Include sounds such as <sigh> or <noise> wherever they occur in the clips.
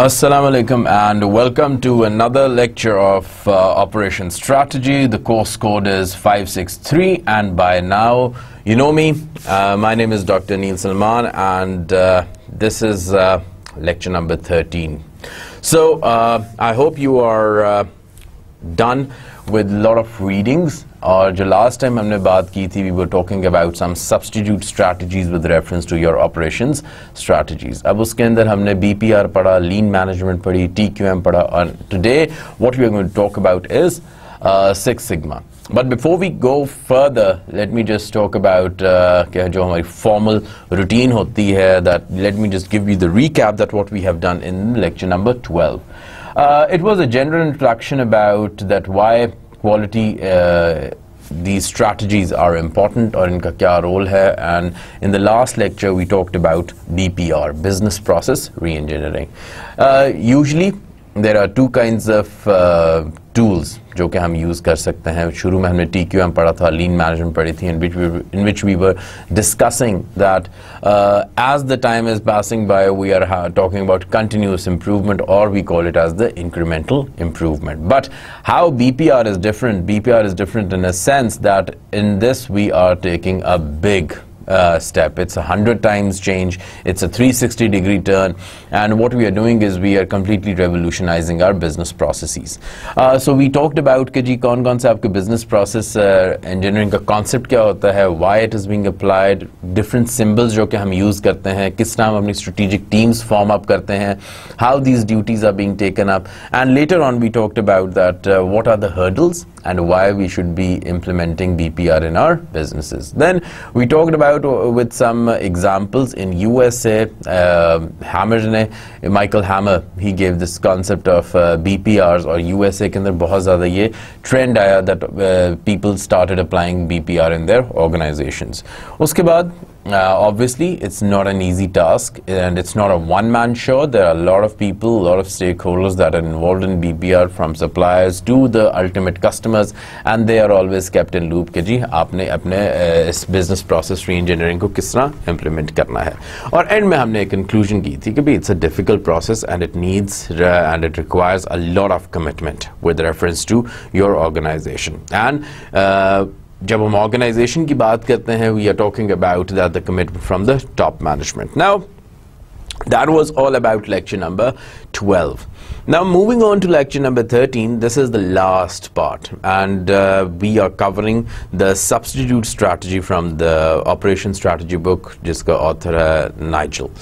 Assalamu alaikum and welcome to another lecture of uh, Operation Strategy. The course code is 563 and by now you know me. Uh, my name is Dr. Neil Salman and uh, this is uh, lecture number 13. So uh, I hope you are uh, done with a lot of readings और जो last time हमने बात की थी we were talking about some substitute strategies with reference to your operations strategies अब उसके अंदर हमने बीपीआर पढ़ा लीन मैनेजमेंट पढ़ी टीक्यूएम पढ़ा और today what we are going to talk about is six sigma But before we go further, let me just talk about uh, जो हमारी formal routine होती है that let me just give you the recap that what we have done in lecture number 12. Uh, it was a general introduction about that why quality uh, these strategies are important or inka kya role hai. And in the last lecture we talked about BPR business process reengineering. Uh, usually there are two kind of tools जो कि हम use कर सकते हैं। शुरू में हमने T Q M पढ़ा था लीन मैनेजमेंट पढ़ी थी in which we were discussing that as the time is passing by we are talking about continuous improvement और we call it as the incremental improvement but how B P R is different B P R is different in a sense that in this we are taking a big uh, step. It's a hundred times change. It's a 360 degree turn. And what we are doing is we are completely revolutionizing our business processes. Uh, so we talked about कि जी कौन कौन से आपके business process uh, engineering का concept क्या होता है, why it is being applied, different symbols जो कि हम use करते हैं, किस तरह हम अपनी strategic teams form up करते हैं, how these duties are being taken up. And later on we talked about that uh, what are the hurdles and why we should be implementing BPR in our businesses. Then we talked about uh, with some examples in USA, uh, Hammer ne, Michael Hammer, he gave this concept of uh, BPRs or USA के अंदर बहुत ज़्यादा ये trend आया that uh, people started applying BPR in their organizations. उसके बाद uh, obviously, it's not an easy task and it's not a one-man show. There are a lot of people, a lot of stakeholders that are involved in BPR from suppliers to the ultimate customers and they are always kept in loop कि जी आपने अपने इस business process re-engineering को किस तरह implement करना है और end में हमने एक conclusion की थी कि भी it's a difficult process and it needs uh, and it requires a lot of commitment with reference to your organization and uh, जब हम ऑर्गेनाइजेशन की बात करते हैं we are talking about that the commitment from the top management now that was all about lecture number 12 now moving on to lecture number 13, this is the last part and uh, we are covering the substitute strategy from the operation strategy book jiska author hai Nigel.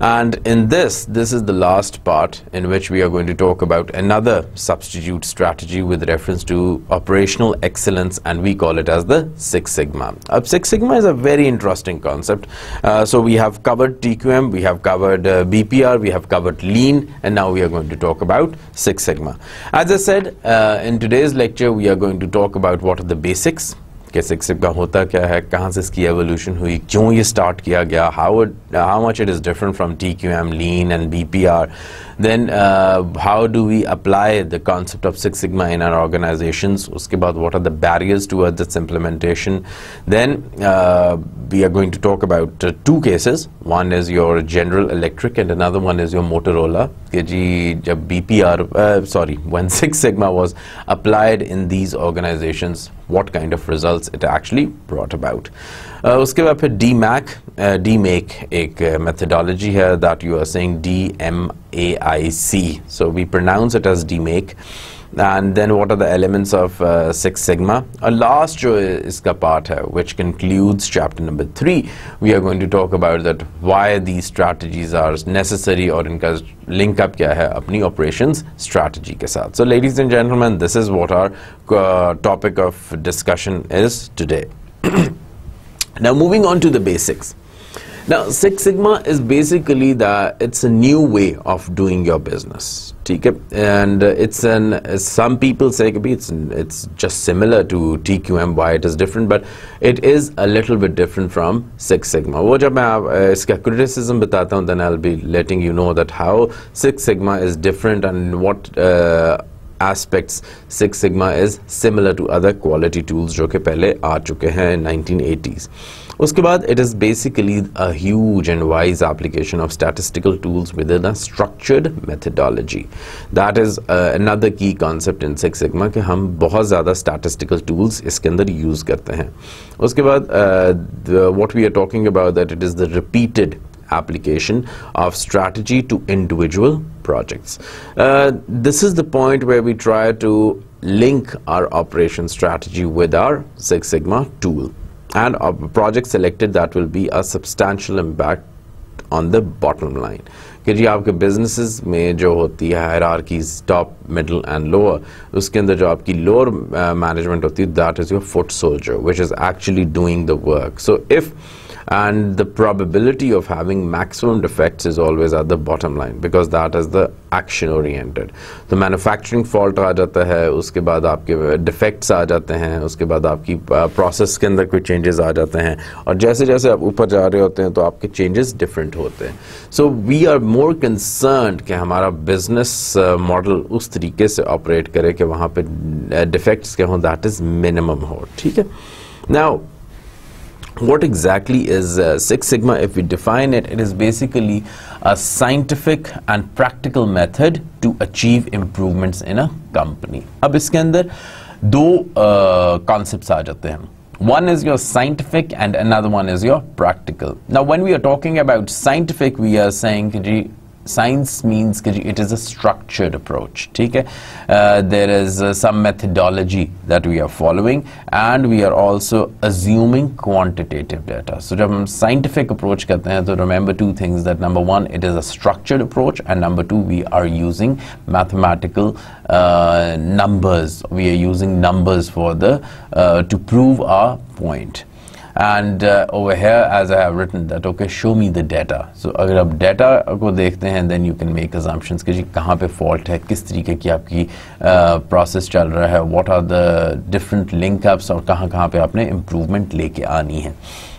And in this, this is the last part in which we are going to talk about another substitute strategy with reference to operational excellence and we call it as the Six Sigma. Uh, Six Sigma is a very interesting concept. Uh, so we have covered TQM, we have covered uh, BPR, we have covered Lean and now we are going to talk about Six Sigma. As I said, uh, in today's lecture, we are going to talk about what are the basics, कि six का होता क्या है कहाँ से इसकी evolution हुई क्यों ये स्टार्ट किया गया how how much it is different from T Q M lean and B P R then uh, how do we apply the concept of Six Sigma in our organizations? Uske baad what are the barriers towards its implementation? Then uh, we are going to talk about uh, two cases. One is your General Electric and another one is your Motorola. KG BPR uh, sorry when <laughs> Six Sigma was applied in these organizations what kind of results it actually brought about? उसके बाद फिर DMAIC DMAIC एक methodology है that you are saying D M A I C so we pronounce it as D make and then what are the elements of uh, Six Sigma a last जो इसका part है which concludes chapter number three we are going to talk about that why these strategies are necessary और इनका link up क्या है अपनी operations strategy के साथ so ladies and gentlemen this is what our uh, topic of discussion is today <clears throat> Now moving on to the basics. Now Six Sigma is basically the it's a new way of doing your business. And uh, it's an some people say it's it's just similar to TQM why it is different but it is a little bit different from Six Sigma. वो जब मैं इसका criticism बताता हूँ then I'll be letting you know that how Six Sigma is different and what uh, aspects Six Sigma is similar to other quality tools जो कि पहले आ चुके हैं 1980s. उसके बाद is basically a huge and wise application of statistical tools within a structured methodology that is uh, another key concept in Six Sigma कि हम बहुत ज़्यादा statistical tools इसके अंदर use करते हैं उसके बाद uh, what we are talking about that it is the repeated application of strategy to individual projects. Uh, this is the point where we try to link our operation strategy with our Six Sigma tool and a project selected that will be a substantial impact on the bottom line. कि जी आपके businesses में जो होती है hierarchies top middle and lower उसके अंदर जो आपकी लोअर मैनेजमेंट uh, होती है that is your foot soldier which is actually doing the work so if and the probability of having maximum defects is always at the bottom line because that is the action oriented तो manufacturing fault आ जाता है उसके बाद आपके defects आ जाते हैं उसके बाद आपकी प्रोसेस के अंदर कोई चेंजेस आ जाते हैं और जैसे जैसे आप ऊपर जा रहे होते हैं तो आपके चेंजेस डिफरेंट होते हैं so we are more concern कि हमारा बिजनेस मॉडल उस तरीके से ऑपरेट करे कि वहाँ पे डिफेक्ट्स के हों दैट इज़ मिनिमम हो ठीक है now what exactly is uh, Six Sigma? If we define it, it is basically a scientific and practical method to achieve improvements in a company. अब इसके अंदर दो uh, concepts आ जाते हैं. One is your scientific and another one is your practical. Now when we are talking about scientific, we are saying science means it is a structured approach ठीक uh, there is uh, some methodology that we are following and we are also assuming quantitative data so जब हम scientific approach करते हैं तो remember two things that number one it is a structured approach and number two we are using mathematical uh, numbers we are using numbers for the uh, to prove our point and uh, over here as I have written that okay show me the data so अगर आप data को देखते हैं then you can make assumptions कि जी कहाँ पे fault है किस तरीके की आपकी uh, process चल रहा है what are the different link ups और कहाँ कहाँ पे आपने improvement लेके आनी है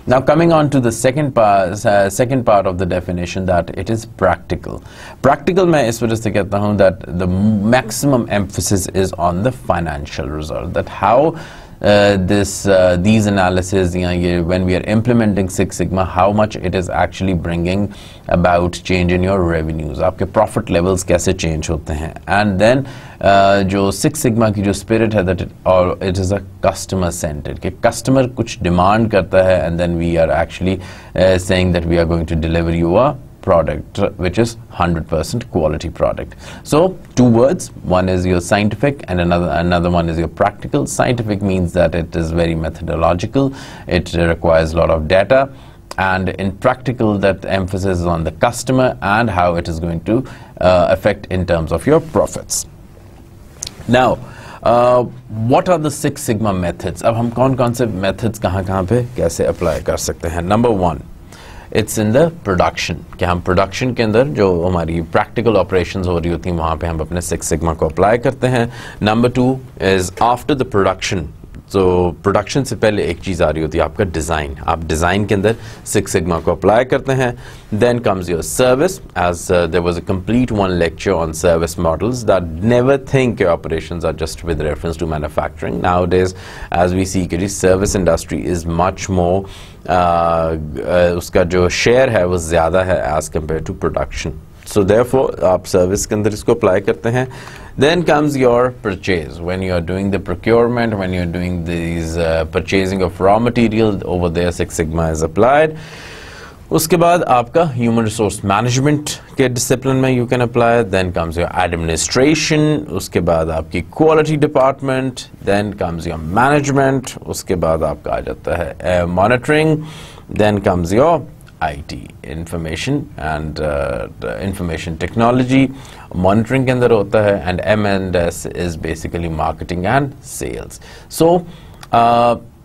Now coming on to the second part, uh, second part of the definition that it is practical. Practical मैं इस वजह से कहता हूँ that the maximum emphasis is on the financial result. That how uh, this uh, these analysis you know, when we are implementing Six Sigma how much it is actually bringing about change in your revenues आपके profit levels कैसे change होते हैं and then uh, जो Six Sigma की जो spirit है that it, or it is a customer centered कि customer कुछ demand करता है and then we are actually uh, saying that we are going to deliver you a product which is 100% quality product so two words one is your scientific and another another one is your practical scientific means that it is very methodological it requires a lot of data and in practical that emphasis is on the customer and how it is going to uh, affect in terms of your profits now uh, what are the six sigma methods अब हम कौन कौन से methods कहाँ कहाँ पे कैसे apply कर सकते हैं number one it's in the production कि हम प्रोडक्शन के अंदर जो हमारी प्रैक्टिकल ऑपरेशन हो रही होती हैं, वहाँ पे हम अपने सिक्स सिग्मा को अप्लाई करते हैं। Number two is after the production तो प्रोडक्शन से पहले एक चीज़ आ रही होती है आपका डिज़ाइन आप डिज़ाइन के अंदर सिक्स सिग्मा को अप्लाई करते हैं then comes your service as there was a complete one lecture on service models that never think operation are just with reference to manufacturing nowadays as we see कि service industry is much more उसका जो share है वो ज़्यादा है as compare to production so therefore आप service के अंदर इसको अप्लाई करते हैं then comes your purchase when you are doing the procurement when you are doing these uh, purchasing of raw material over there six sigma is applied उसके बाद आपका human resource management के discipline में you can apply then comes your administration उसके बाद आपकी quality department then comes your management उसके बाद आपका आ जाता है monitoring then comes your IT information and information technology monitoring के अंदर होता है and M and S is basically marketing and sales so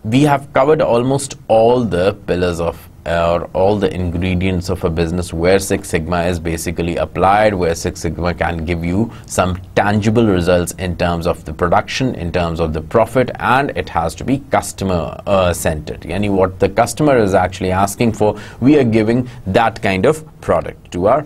we have covered almost all the pillars of or all the ingredients of a business where Six Sigma is basically applied, where Six Sigma can give you some tangible results in terms of the production, in terms of the profit, and it has to be customer uh, centered. Yani what the customer is actually asking for, we are giving that kind of product to our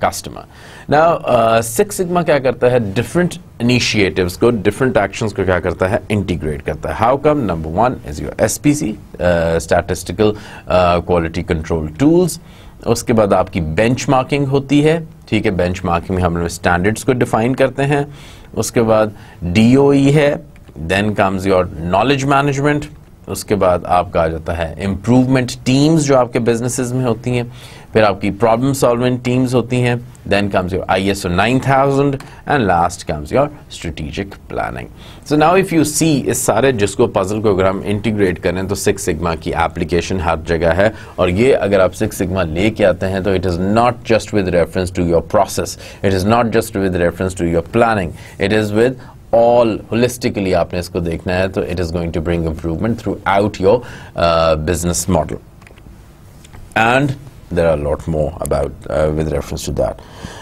customer. Now, uh, Six क्या करता है? Different initiatives को different actions को क्या करता है? Integrate करता है. Number one is your SPC, uh, statistical uh, quality control tools. उसके बाद आपकी बेंचमार्किंग होती है. ठीक है बेंचमार्किंग में हम लोग स्टैंडर्ड्स को डिफाइन करते हैं. उसके बाद डीओई है. Then comes your knowledge management उसके बाद आपका आ जाता है इम्प्रूवमेंट टीम्स जो आपके बिजनेसेस में होती हैं. फिर आपकी प्रॉब्लम सॉल्विंग टीम्स होती हैं then comes your I S O nine thousand and last comes your strategic planning so now if you see इस सारे जिसको पजल को अगर हम इंटीग्रेट करें तो सिक्स सिग्मा की एप्लीकेशन हर जगह है। और ये अगर आप सिक्स सिग्मा लेके आते हैं तो it is not just with reference to your process it is not just with reference to your planning it is with all holistically आपने इसको देखना है तो it is going to bring improvement throughout your uh, business model. And there are a lot more about uh, with reference to that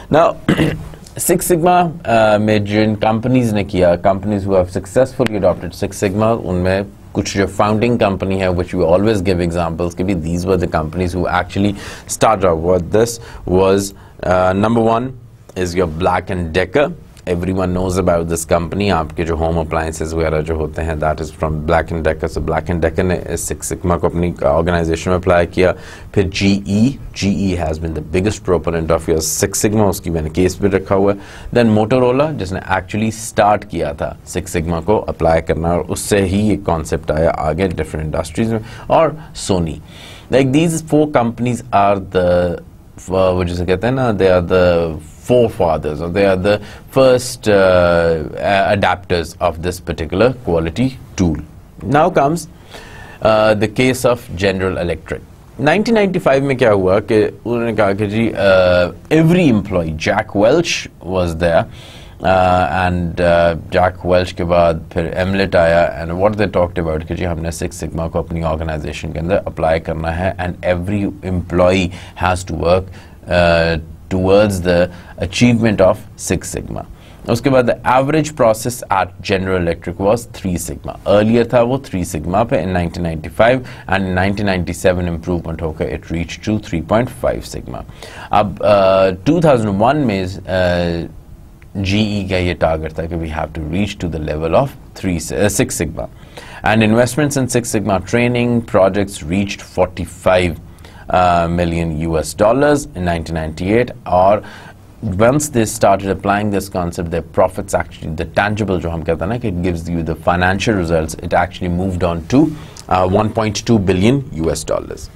now <clears throat> Six Sigma uh, में जिन companies ने किया companies who have successfully adopted Six Sigma उनमें कुछ जो founding company है which we always give examples कि भी these were the companies who actually started out what this was uh, number one is your Black and Decker Every one knows about this company आपके जो home appliances वगैरह जो होते हैं that is from Black and Decker so Black and Decker ने six sigma को अपनी organisation में अप्लाई किया। फिर G E G E has been the biggest proponent of your six sigma उसकी मैंने केस भी रखा हुआ है। देन मोटोरोला जिसने एक्चुअली स्टार्ट किया था सिक्स सिग्मा को अप्लाई करना, और उससे ही एक कॉन्सेप्ट आया आगे डिफरेंट इंडस्ट्रीज़ में। और Sony like these four companies are the वो जिसे कहते हैं ना they are the forefathers or they are the first uh, adapters of this particular quality tool. Now comes uh, the case of General Electric. 1995 में क्या हुआ कि उन्होंने कहा कि जी every employee Jack Welch was there and Jack Welch के बाद फिर एमलेट आया and what they talked about कि जी हमने सिक्स सिग्मा को अपनी ऑर्गेनाइजेशन के अंदर अप्लाई करना है and every employee has to work towards the achievement of 6 sigma. उसके बाद average process at General Electric was 3 sigma earlier था वो 3 सिग्मा पे इन 1995 एंड इन 1997 इंप्रूवमेंट होकर इट रीच टू 3.5 सिग्मा अब uh, 2001 में जीई uh, का ये टारगेट था कि we have to reach to the level of 3 6 sigma and investments in 6 sigma training projects reached 45 uh, million US dollars in 1998 or once they started applying this concept, their profits actually, the tangible jo it gives you the financial results, it actually moved on to uh, 1.2 billion US dollars.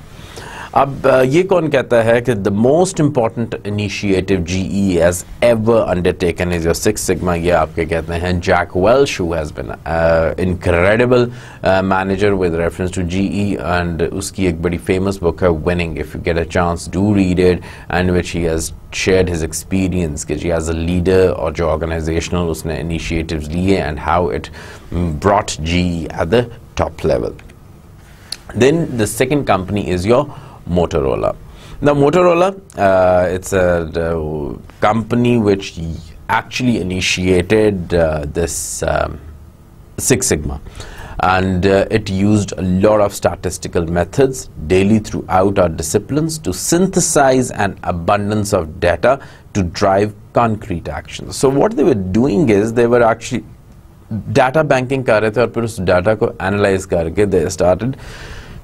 अब ये कौन कहता है कि the most important initiative GE has ever undertaken is your six sigma ये आपके कहते हैं Jack Welch has been incredible manager with reference to GE and उसकी एक बड़ी फ़ेमस बुक है winning if you get a chance do read it and which he has shared his experience कि जी, as a leader और जो organizational उसने initiatives लिए and how it brought GE at the top level. Then the second company is your Motorola. Now, Motorola, uh, it's a, a, company which actually initiated uh, this um, Six Sigma. And uh, it used a lot of statistical methods daily throughout our disciplines to synthesize an abundance of data to drive concrete actions. So what they were doing is they were actually data banking कर रहे थे और फिर उस data को analyse करके they started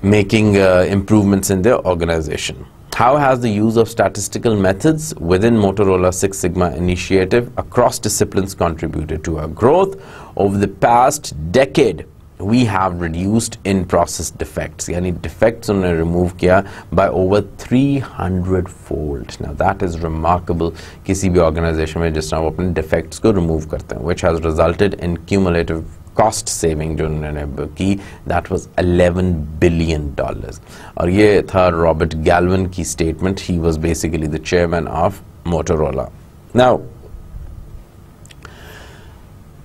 making uh, improvements in their organization. How has the use of statistical methods within Motorola Six Sigma initiative across disciplines contributed to our growth? Over the past decade, we have reduced in-process defects. Yani defects on remove kiya by over 300 fold. Now that is remarkable. किसी भी organization में जिस तरह वो अपने defects को remove करते हैं, which has resulted in cumulative cost saving जो उन्होंने की दैट वाज 11 बिलियन डॉलर्स और ये था रॉबर्ट गैलवन की statement he was basically the chairman of Motorola now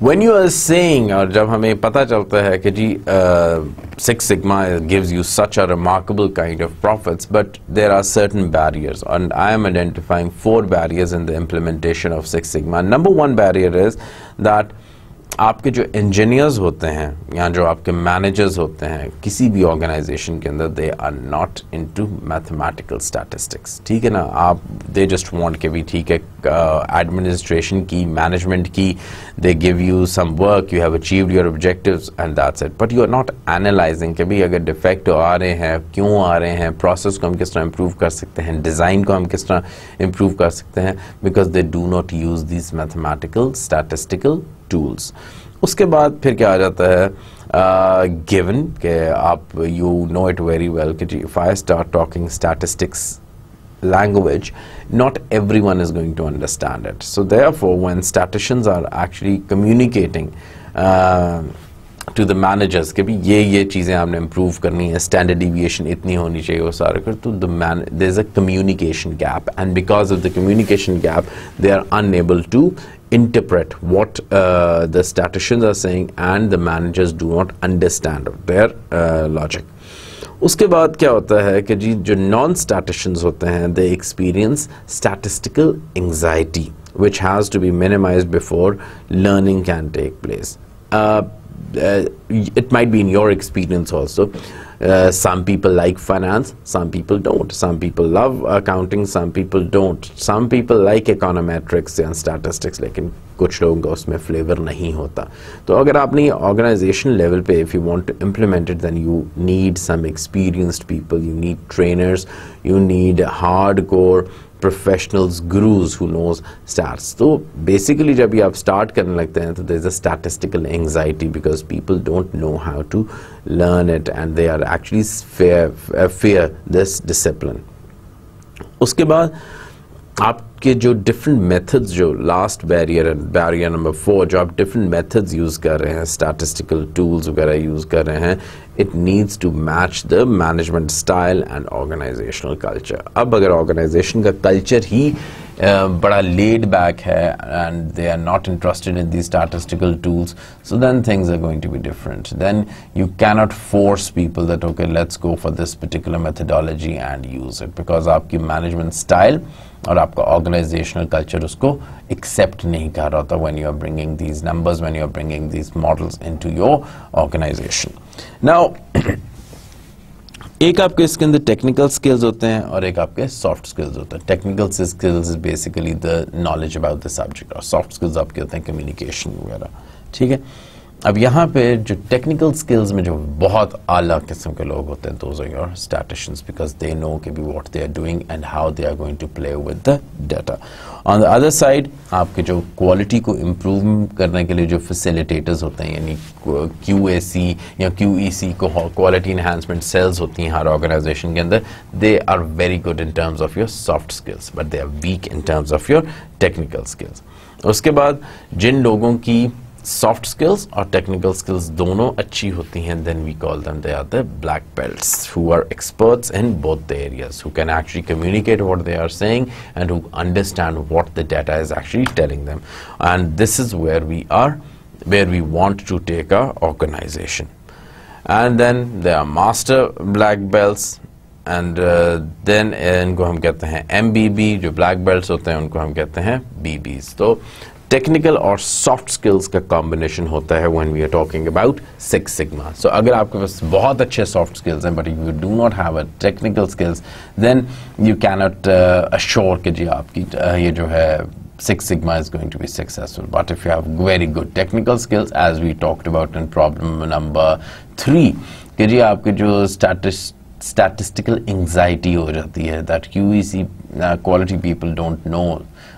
when you are saying और जब हमें पता चलता है कि जी six sigma gives you such a remarkable kind of profits but there are certain barriers and I am identifying four barriers in the implementation of Six Sigma. Number one barrier is that आपके जो engineers होते हैं या जो आपके managers होते हैं किसी भी ऑर्गेनाइजेशन के अंदर they are not into mathematical statistics ठीक है ना? आप दे जस्ट वांट के भी ठीक है एडमिनिस्ट्रेशन uh, की मैनेजमेंट की they give you some work you have achieved your objectives and that's it but you are not analysing के भी अगर डिफेक्ट आ रहे हैं क्यों आ रहे हैं प्रोसेस को हम किस तरह इम्प्रूव कर सकते हैं डिज़ाइन को हम किस तरह इम्प्रूव कर सकते हैं because they do not use this mathematical statistical tools उसके बाद फिर क्या आ जाता है गिवन uh, के आप you know it very well कि जी if I start talking statistics language not everyone is going to understand it so therefore when statisticians are actually communicating uh, to the managers कि भी ये ये चीज़ें आपने improve करनी है स्टैंडर्ड डिविएशन इतनी होनी चाहिए वो सारा कर तो the main there is a communication gap and because of the communication gap they are unable to interpret what uh, the statisticians are saying and the managers do not understand their uh, logic उसके बाद क्या होता है कि जी जो non स्टैटिशियंस होते हैं they experience statistical anxiety which has to be minimized before learning can take place. Uh, uh, it might be in your experience also. Uh, some people like finance, some people don't. Some people love accounting, some people don't. Some people like econometrics and statistics, लेकिन कुछ लोगों का उसमें flavour नहीं होता तो अगर आपने ऑर्गेनाइजेशन लेवल पे if you want to implement it then you need some experienced people you need trainers you need hard core professionals gurus who knows stars तो बेसिकली जब भी आप स्टार्ट करने लगते हैं तो there is a statistical anxiety because people don't know how to learn it and they are actually fear this discipline उसके बाद आपके जो डिफरेंट मेथड्स जो last barrier barrier number four जो आप डिफरेंट मेथड्स यूज़ कर रहे हैं स्टैटिस्टिकल टूल्स वगैरह यूज़ कर रहे हैं it needs to match the management style and organisational culture अब अगर ऑर्गेनाइजेशन का कल्चर ही बड़ा लेड बैक है and they are not interested in the statistical tools so then things are going to be different then you cannot force people that okay let's go for this particular methodology and use it because आपकी management style और आपका organisational culture उसको accept नहीं कर रहा होता when you are bringing these numbers when you are bringing these models into your organisation now एक आपके इसके अंदर टेक्निकल स्किल्स होते हैं और एक आपके सॉफ्ट स्किल्स होते हैं। Technical skills is basically the knowledge about the subject और सॉफ्ट स्किल्स आपके होते हैं कम्युनिकेशन वगैरह। ठीक है? अब यहाँ पे जो टेक्निकल स्किल्स में जो बहुत आला किस्म के लोग होते हैं those are your statisticians because they know के B what they are doing and how they are going to play with the data on the other side आपके जो क्वालिटी को इम्प्रूव करने के लिए जो फैसिलिटेटर्स होते हैं, यानी क्यू ए सी या क्यू ई सी को क्वालिटी इन्हांसमेंट सेल्स होती हैं हर ऑर्गेनाइजेशन के अंदर they are very good in terms of your soft skills but they are weak in terms of your technical skills उसके बाद जिन लोगों की सॉफ्ट स्किल्स और टेक्निकल स्किल्स दोनों अच्छी होती हैं then we call them they are the black belts who are experts in both the areas who can actually communicate what they are saying and who understand what the data is actually telling them and this is where we are where we want to take our organization. And then there are master black belts and then इनको हम कहते हैं M B B जो black belt होते हैं, उनको हम कहते हैं बी तो टेक्निकल और सॉफ्ट स्किल्स का कॉम्बिनेशन होता है when we are talking about six sigma so अगर आपके पास बहुत अच्छे सॉफ्ट स्किल्स हैं but you do not have a technical skills then you cannot assure कि जी आपकी uh, ये जो है Six Sigma is going to be successful. But if you have very good technical skills, as we talked about in problem number three, कि जी आपके जो statistical anxiety हो जाती है that QEC uh, quality people don't know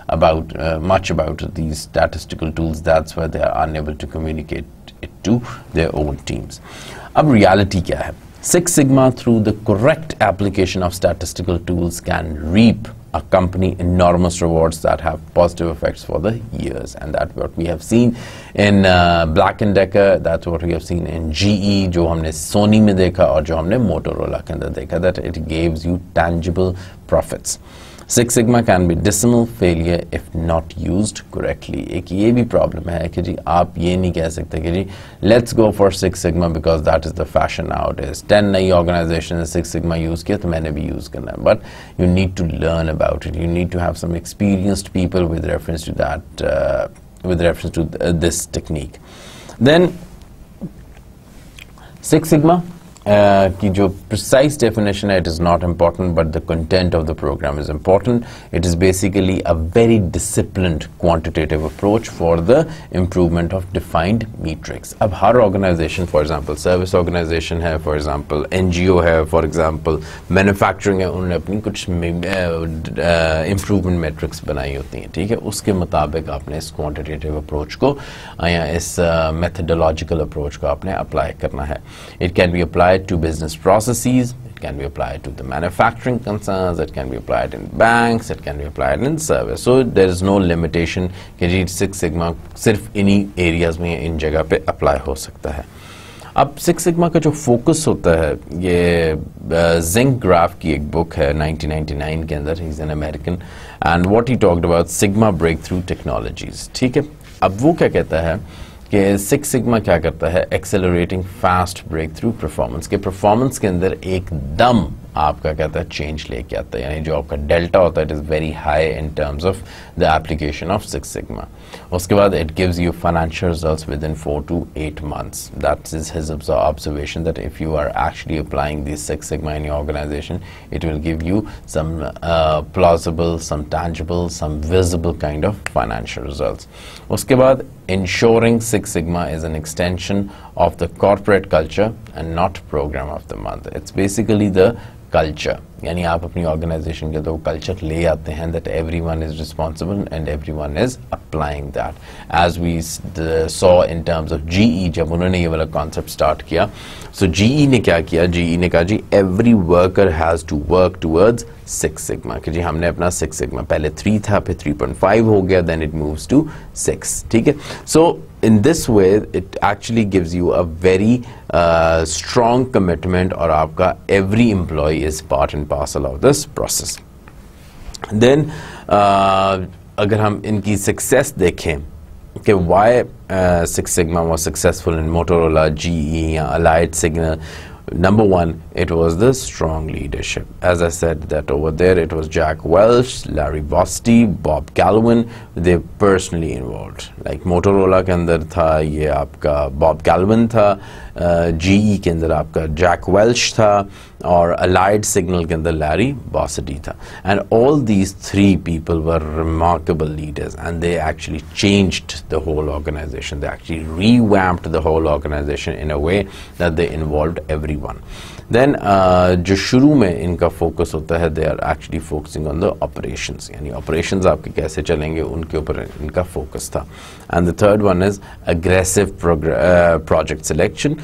about uh, much about these statistical tools that's why they are unable to communicate it to their own teams अब reality क्या है Six Sigma through the correct application of statistical tools can reap a company enormous rewards that have positive effects for the years and that's what we have seen in uh, Black & Decker that's what we have seen in GE जो हमने Sony में देखा और जो हमने Motorola के अंदर देखा that it gives you tangible profits Six sigma can be dismal failure if not used correctly एक ये भी प्रॉब्लम है कि जी आप ये नहीं कह सकते कि जी let's go for six sigma because that is the fashion out is ten नई ऑर्गेनाइजेशन ने सिक्स सिग्मा यूज किया तो मैंने भी यूज करना है but you need to learn about it you need to have some experienced people with reference to that with reference to th- uh, this technique. Then Six Sigma uh, Uh, कि जो precise definition है it is not important but the content of the programme is important it is basically a very discipline quantitative approach for the improvement of defined metrics अब हर organisation for example service organisation है for example N G O है for example manufacturing है उन्होंने अपनी कुछ uh, uh, improvement matrix बनाई होती हैं, ठीक है? उसके मुताबिक आपने इस क्वान्टिटेटिव अप्रोच को, या इस मैथडोलॉजिकल अप्रोच को आपने अप्लाई करना है। It can be apply applied to business processes, can be applied to the manufacturing concerns, it can be applied in banks, it can be applied in service. So there is no limitation कि जी Six Sigma सिर्फ़ इन्हीं areas में इन जगह पे apply हो सकता है अब सिक्स सिग्मा का जो फोकस होता है ये जिंक ग्राफ की एक बुक है 1999 के अंदर is an American and what he talked about sigma breakthrough technologies ठीक है अब वो क्या कहता है कि सिक्स सिग्मा क्या करता है? Accelerating fast breakthrough performance के परफॉर्मेंस के अंदर एकदम आपका कहता है चेंज लेके आता है यानी जो आपका डेल्टा होता है it is very high in terms of the application of six sigma उसके बाद it gives you financial results within four to eight months that is his observation that if you are actually applying this six sigma in your organization it will give you some plausible some tangible some visible kind of financial results उसके बाद ensuring Six Sigma is an extension of the corporate culture and not program of the month. It's basically the culture यानी आप अपनी organisation के तो culture ले आते हैं that every one is responsible and every one is applying that as we saw in terms of GE जब उन्होंने ये वाला कॉन्सेप्ट स्टार्ट किया सो जीई e ने क्या किया? जीई e ने कहा जी every worker has to work towards six sigma कि जी हमने अपना सिक्स सिग्मा पहले थ्री था फिर थ्री पॉइंट फाइव हो गया then it moves to six ठीक है? So this way it actually gives you a very uh, strong commitment or aapka every employee is part and parcel of this process then uh, अगर हम इनकी success देखें कि why uh, Six Sigma was successful in Motorola, GE, Allied Signal number one, it was the strong leadership. As I said that over there, it was Jack Welch, Larry Bosti, Bob Galvin. They personally involved. Like Motorola के अंदर था ये आपका Bob Galvin था, GE के अंदर आपका Jack Welch था, or Allied Signal के अंदर Larry Bossidy था. And all these three people were remarkable leaders, and they actually changed the whole organization. They actually revamped the whole organization in a way that they involved everyone. One then जो शुरू में इनका focus होता है they are actually focusing on the operations यानी operations आपके कैसे चलेंगे उनके ऊपर इनका फोकस था and the third one is aggressive project selection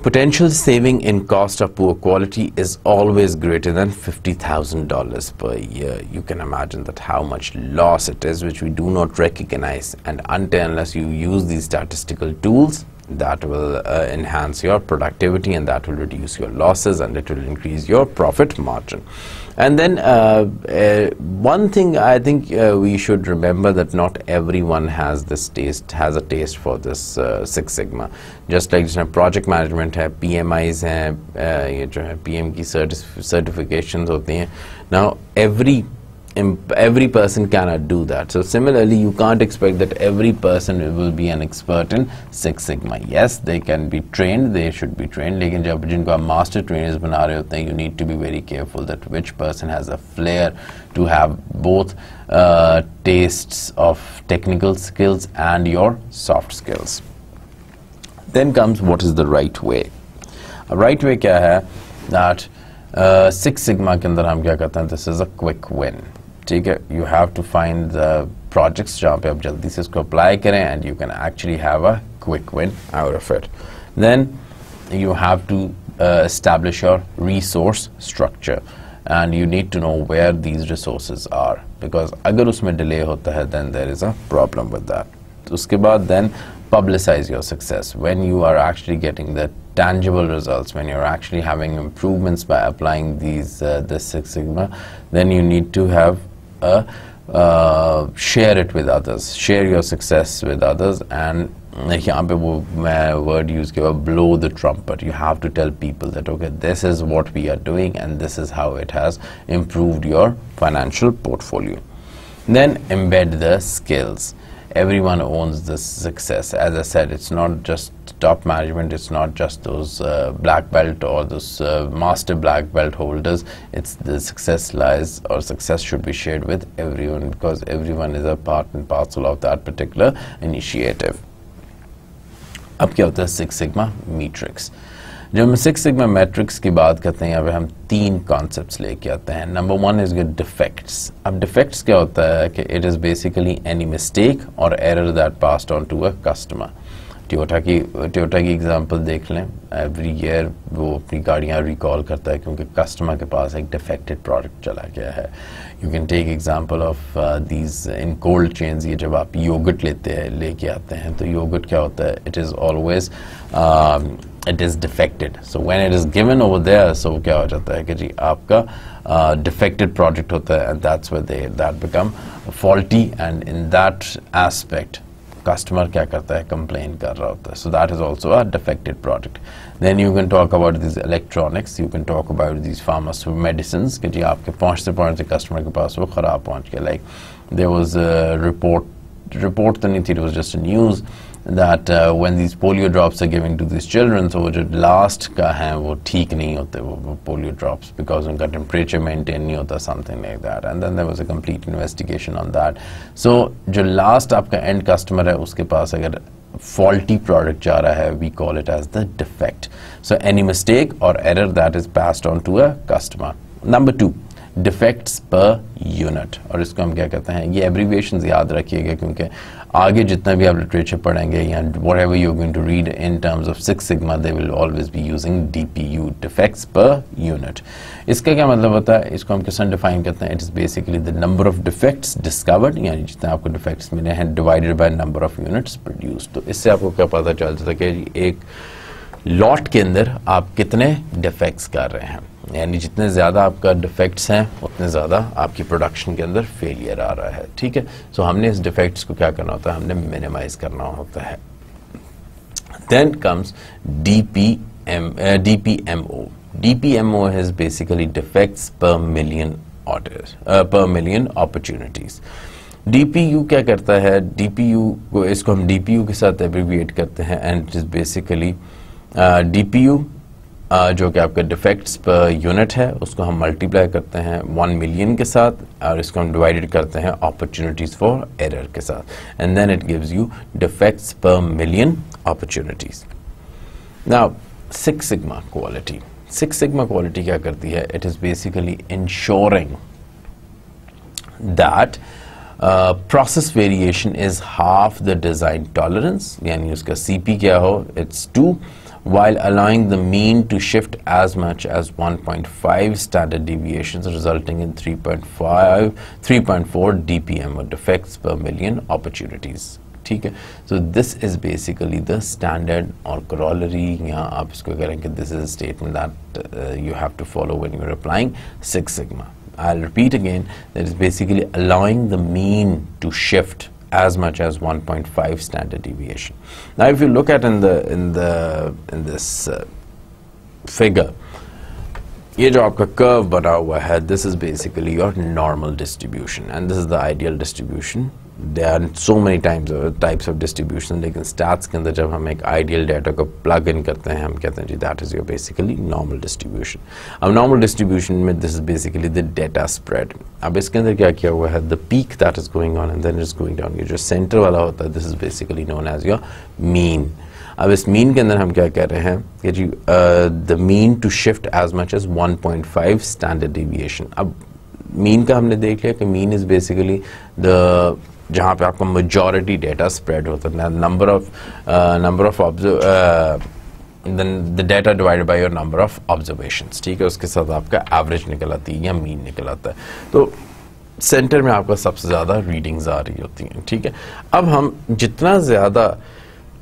Potential saving in cost of poor quality is always greater than $50,000 per year. You can imagine that how much loss it is, which we do not recognize. And until unless you use these statistical tools, that will uh, enhance your productivity and that will reduce your losses and it will increase your profit margin and then uh, uh, one thing I think uh, we should remember that not everyone has this taste has a taste for this uh, Six Sigma just like you know, project management have PMIs have PM certifications are there. now every every person cannot do that. So similarly, you can't expect that every person will be an expert in Six Sigma. Yes, they can be trained, they should be trained. लेकिन जब जिनको master trainers बना रहे होते हैं, you need to be very careful that which person has a flair to have both uh, tastes of technical skills and your soft skills. Then comes what is the right way. A right way क्या है that uh, Six Sigma के अंदर हम क्या कहते हैं this is a quick win. ठीक है you have to find the projects जहाँ पे आप जल्दी से इसको अप्लाई करें and you can actually have a quick win out of it then you have to uh, establish your resource structure and you need to know where these resources are because agar usme delay hota hai then there is a problem with that uske baad then publicize your success when you are actually getting the tangible results when you're actually having improvements by applying these uh, this six sigma then you need to have uh, share it with others, share your success with others and यहाँ पे वो मैं word use किया blow the trumpet you have to tell people that okay this is what we are doing and this is how it has improved your financial portfolio then embed the skills everyone owns this success. As I said, it's not just top management, it's not just those uh, black belt or those uh, master black belt holders. It's the success lies or success should be shared with everyone because everyone is a part and parcel of that particular initiative. अब क्या होता है six sigma matrix जब हम six sigma matrix की बात करते हैं यहाँ पे हम तीन कॉन्सेप्ट्स लेके आते हैं number one is good defects अब डिफेक्ट्स क्या होता है कि it is basically any mistake और error that passed on to a customer Toyota की टोयोटा की एग्जांपल देख लें। एवरी ईयर वो अपनी गाड़ियाँ रिकॉल करता है क्योंकि कस्टमर के पास एक डिफेक्टेड प्रोडक्ट चला गया है। You can take example of these in cold change ये जब आप योगट लेते हैं, लेके आते हैं तो योगट क्या होता है? It is always it is defected so when it is given over there so क्या हो जाता है कि जी आपका डिफेक्टेड प्रोडक्ट होता है and that's way that become faulty and in that aspect customer kya karta hai complain kar raha hota है so that is also a defective product then you can talk about these electronics you can talk about these pharmaceutical medicines कि जी आपके पहुँचते पहुँचते customer के पास वो ख़राब पहुँच गया there was a report report तो नहीं थी was just a news that uh, when these polio drops are given to these children so जो last का है वो ठीक नहीं होते वो polio drops because उनका temperature maintain नहीं होता something like that and then there was a complete investigation on that so जो last आपका end customer है उसके पास अगर faulty product जा रहा है we call it as the defect so any mistake or error that is passed on to a customer number two defects पर unit और इसको हम क्या कहते हैं ये एब्रीवेशन याद रखिएगा क्योंकि आगे जितना भी आप लिटरेचर पढ़ेंगे या whatever you going to read in terms of six sigma they will always be using D P U defects per unit इसका क्या मतलब होता है? इसको हम किस डिफाइन करते हैं? It is basically the number of defects discovered यानी जितने आपको डिफेक्ट्स मिले हैं divided by number of units produce तो इससे आपको क्या पता चलता है कि एक लॉट के अंदर आप कितने डिफेक्ट्स कर रहे हैं? यानी जितने ज़्यादा आपका डिफेक्ट्स हैं उतने ज़्यादा आपकी प्रोडक्शन के अंदर फेलियर आ रहा है ठीक है? सो so, हमने इस डिफेक्ट्स को क्या करना होता है? हमने मिनिमाइज करना होता है। Then comes D P M D P M O D P M O has basically defects per million order per million opportunities DPU क्या करता है? डीपीयू को इसको हम डीपीयू के साथ एब्रीविएट करते हैं and it is basically DPU जो कि आपके डिफेक्ट्स पर यूनिट है, उसको हम मल्टीप्लाई करते हैं वन मिलियन के साथ और इसको हम डिवाइडेड करते हैं अपॉर्चुनिटीज़ फॉर एरर के साथ। And then it gives you defects per million opportunities now six sigma quality six sigma quality क्या करती है? It is basically ensuring that process variation is half the design tolerance यानी उसका C P क्या हो? It's two while allowing the mean to shift as much as 1.5 standard deviations resulting in 3.5 3.4 dpm or defects per million opportunities ठीक है so this is basically the standard or corollary यहाँ आप इसको करेंगे this is a statement that uh, you have to follow when you're applying Six Sigma I'll repeat again that is basically allowing the mean to shift as much as 1.5 standard deviation. Now, if you look at in the in the in this uh, figure, ये जो आपका curve बना हुआ है, this is basically your normal distribution, and this is the ideal distribution there are so many times uh, types of distribution लेकिन stats के अंदर जब हम एक ideal data को plug in करते हैं हम कहते हैं जी that is your basically normal distribution अब normal distribution में this is basically the data spread अब इसके अंदर क्या किया हुआ है the peak that is going on and then it's going down ये जो center वाला होता है this is basically known as your mean अब इस मीन के अंदर हम क्या कह रहे हैं कि जी the mean to shift as much as 1.5 standard deviation अब मीन का हमने देख लिया कि मीन इज़ बेसिकली द जहाँ पे आपका मेजॉरिटी डेटा स्प्रेड होता है। Number of number of the data divide by your number of observation ठीक है? उसके साथ आपका एवरेज निकल आती है या मीन निकल आता है। तो सेंटर में आपका सबसे ज़्यादा रीडिंग्स आ रही होती हैं, ठीक है? अब हम जितना ज़्यादा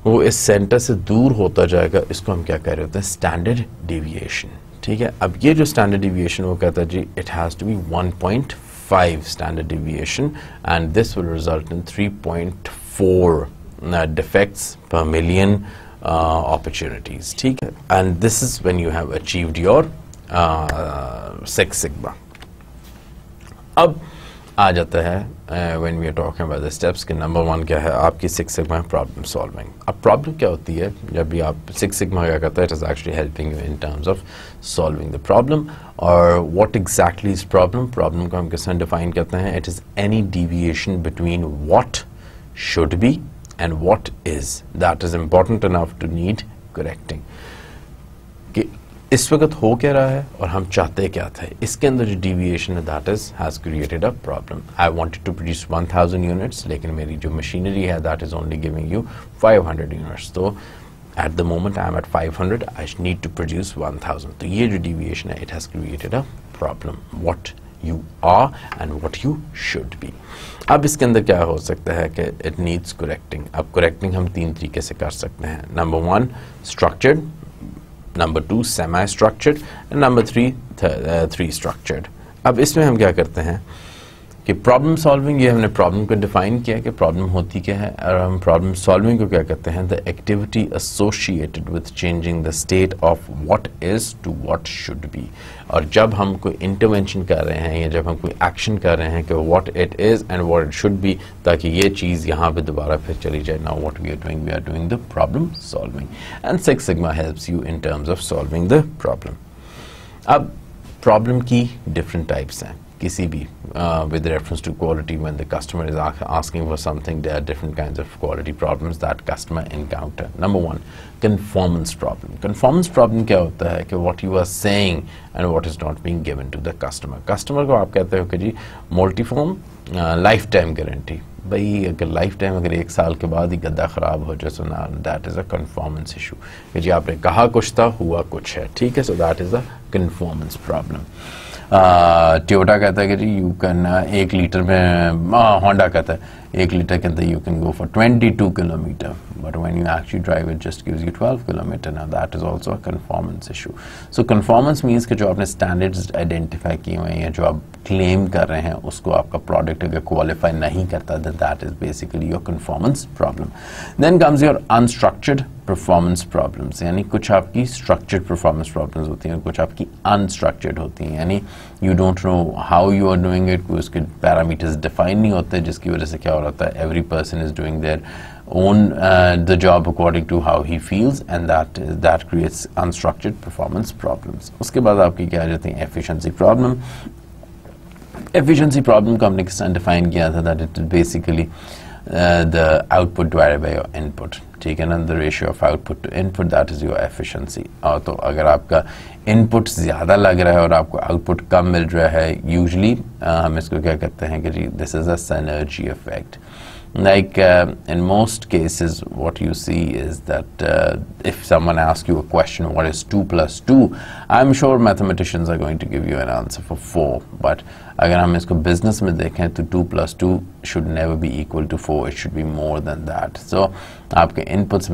वो इस सेंटर से दूर होता जाएगा, इसको हम क्या कह रहे होते हैं? स्टैंडर्ड डिविएशन ठीक है? अब ये जो स्टैंडर्ड डिविएशन वो कहता है जी it has to be 1.5 5 standard deviation and this will result in 3.4 uh, defects per million uh, opportunities and this is when you have achieved your uh, uh 6 sigma. Ab आ जाता है when we are talking about the steps कि number one क्या है, आपकी six sigma है problem solving अब problem क्या होती है? जब भी आप सिक्स सिग्मा क्या करता है it is actually helping you in terms of solving the problem और what exactly is problem problem को हम किस डिफाइन करते हैं? It is any deviation between what should be and what is that is important enough to need correcting इस वक्त हो क्या रहा है और हम चाहते क्या थे? इसके अंदर जो डिविएशन है that is has created a problem I wanted to produce 1000 units लेकिन मेरी जो मशीनरी है that is only giving you 500 units तो at the moment I am at 500 I need to produce 1000 तो ये जो डिविएशन है it has created a problem what you are and what you should be अब इसके अंदर क्या हो सकता है कि इट नीड्स करेक्टिंग अब करेक्टिंग हम तीन तरीके से कर सकते हैं. Number one structured number two semi structured number three three structured अब इसमें हम क्या करते हैं? कि प्रॉब्लम सॉल्विंग ये हमने प्रॉब्लम को डिफाइन किया कि प्रॉब्लम होती क्या है, और हम प्रॉब्लम सॉल्विंग को क्या कहते हैं? The activity associated with changing the state of what is to what should be और जब हम कोई इंटरवेंशन कर रहे हैं या जब हम कोई एक्शन कर रहे हैं कि what it is and what it should be ताकि ये चीज़ यहाँ पे दोबारा फिर चली जाए now what we are doing we are doing the problem solving and six sigma helps you in terms of solving the problem अब प्रॉब्लम की डिफरेंट टाइप्स हैं. किसी भी uh, with reference to quality when the customer is asking for something there are different kinds of quality problems that customer encounter number one conformance problem conformance problem क्या होता है कि what you are saying and what is not being given to the customer customer को आप कहते हो कि जी multiform uh, lifetime guarantee भाई अगर लाइफ टाइम अगर एक साल के बाद ही गद्दा ख़राब हो जाए सो ना that is a conformance issue कि जी आपने कहा कुछ था हुआ कुछ है ठीक है so that is a conformance problem Toyota कहता है कि यू कैन एक लीटर में होंडा कहता है, एक लीटर के अंदर you can go for 22 kilometre but when you actually drive it just gives you 12 kilometre now that is also a conformance issue so conformance means के जो आपने स्टैंडर्ड्स आइडेंटिफाई किए हुए हैं, जो आप क्लेम कर रहे हैं, उसको आपका प्रोडक्ट अगर क्वालिफाई नहीं करता then that is basically your conformance problem then comes your unstructured performance problems यानी कुछ आपकी स्ट्रक्चर्ड परफॉर्मेंस प्रॉब्लम्स होती हैं, कुछ आपकी अनस्ट्रक्चर्ड होती हैं, यानी you don't know how you are doing it कोई उसके पैरामीटर्स डिफाइन नहीं होते, जिसकी वजह से क्या हो रहा था every person is doing their own the job according to how he feels and that that creates unstructured performance problems उसके बाद आपकी क्या आ जाती है एफिशंसी प्रॉब्लम एफिशंसी प्रॉब्लम को हमने किस डिफाइन किया था that it basically Uh, the output divided by your input ठीक है ना? The ratio of output to input that is your efficiency और तो अगर आपका इनपुट ज़्यादा लग रहा है और आपको आउटपुट कम मिल रहा है यूजली uh, हम इसको क्या कहते हैं कि जी this is a synergy effect like uh, in most cases what you see is that uh, if someone asks you a question what is 2 plus 2 i'm sure mathematicians are going to give you an answer for 4 but agar hum isko business dekhen to 2 plus 2 should never be equal to 4 it should be more than that. So aapke inputs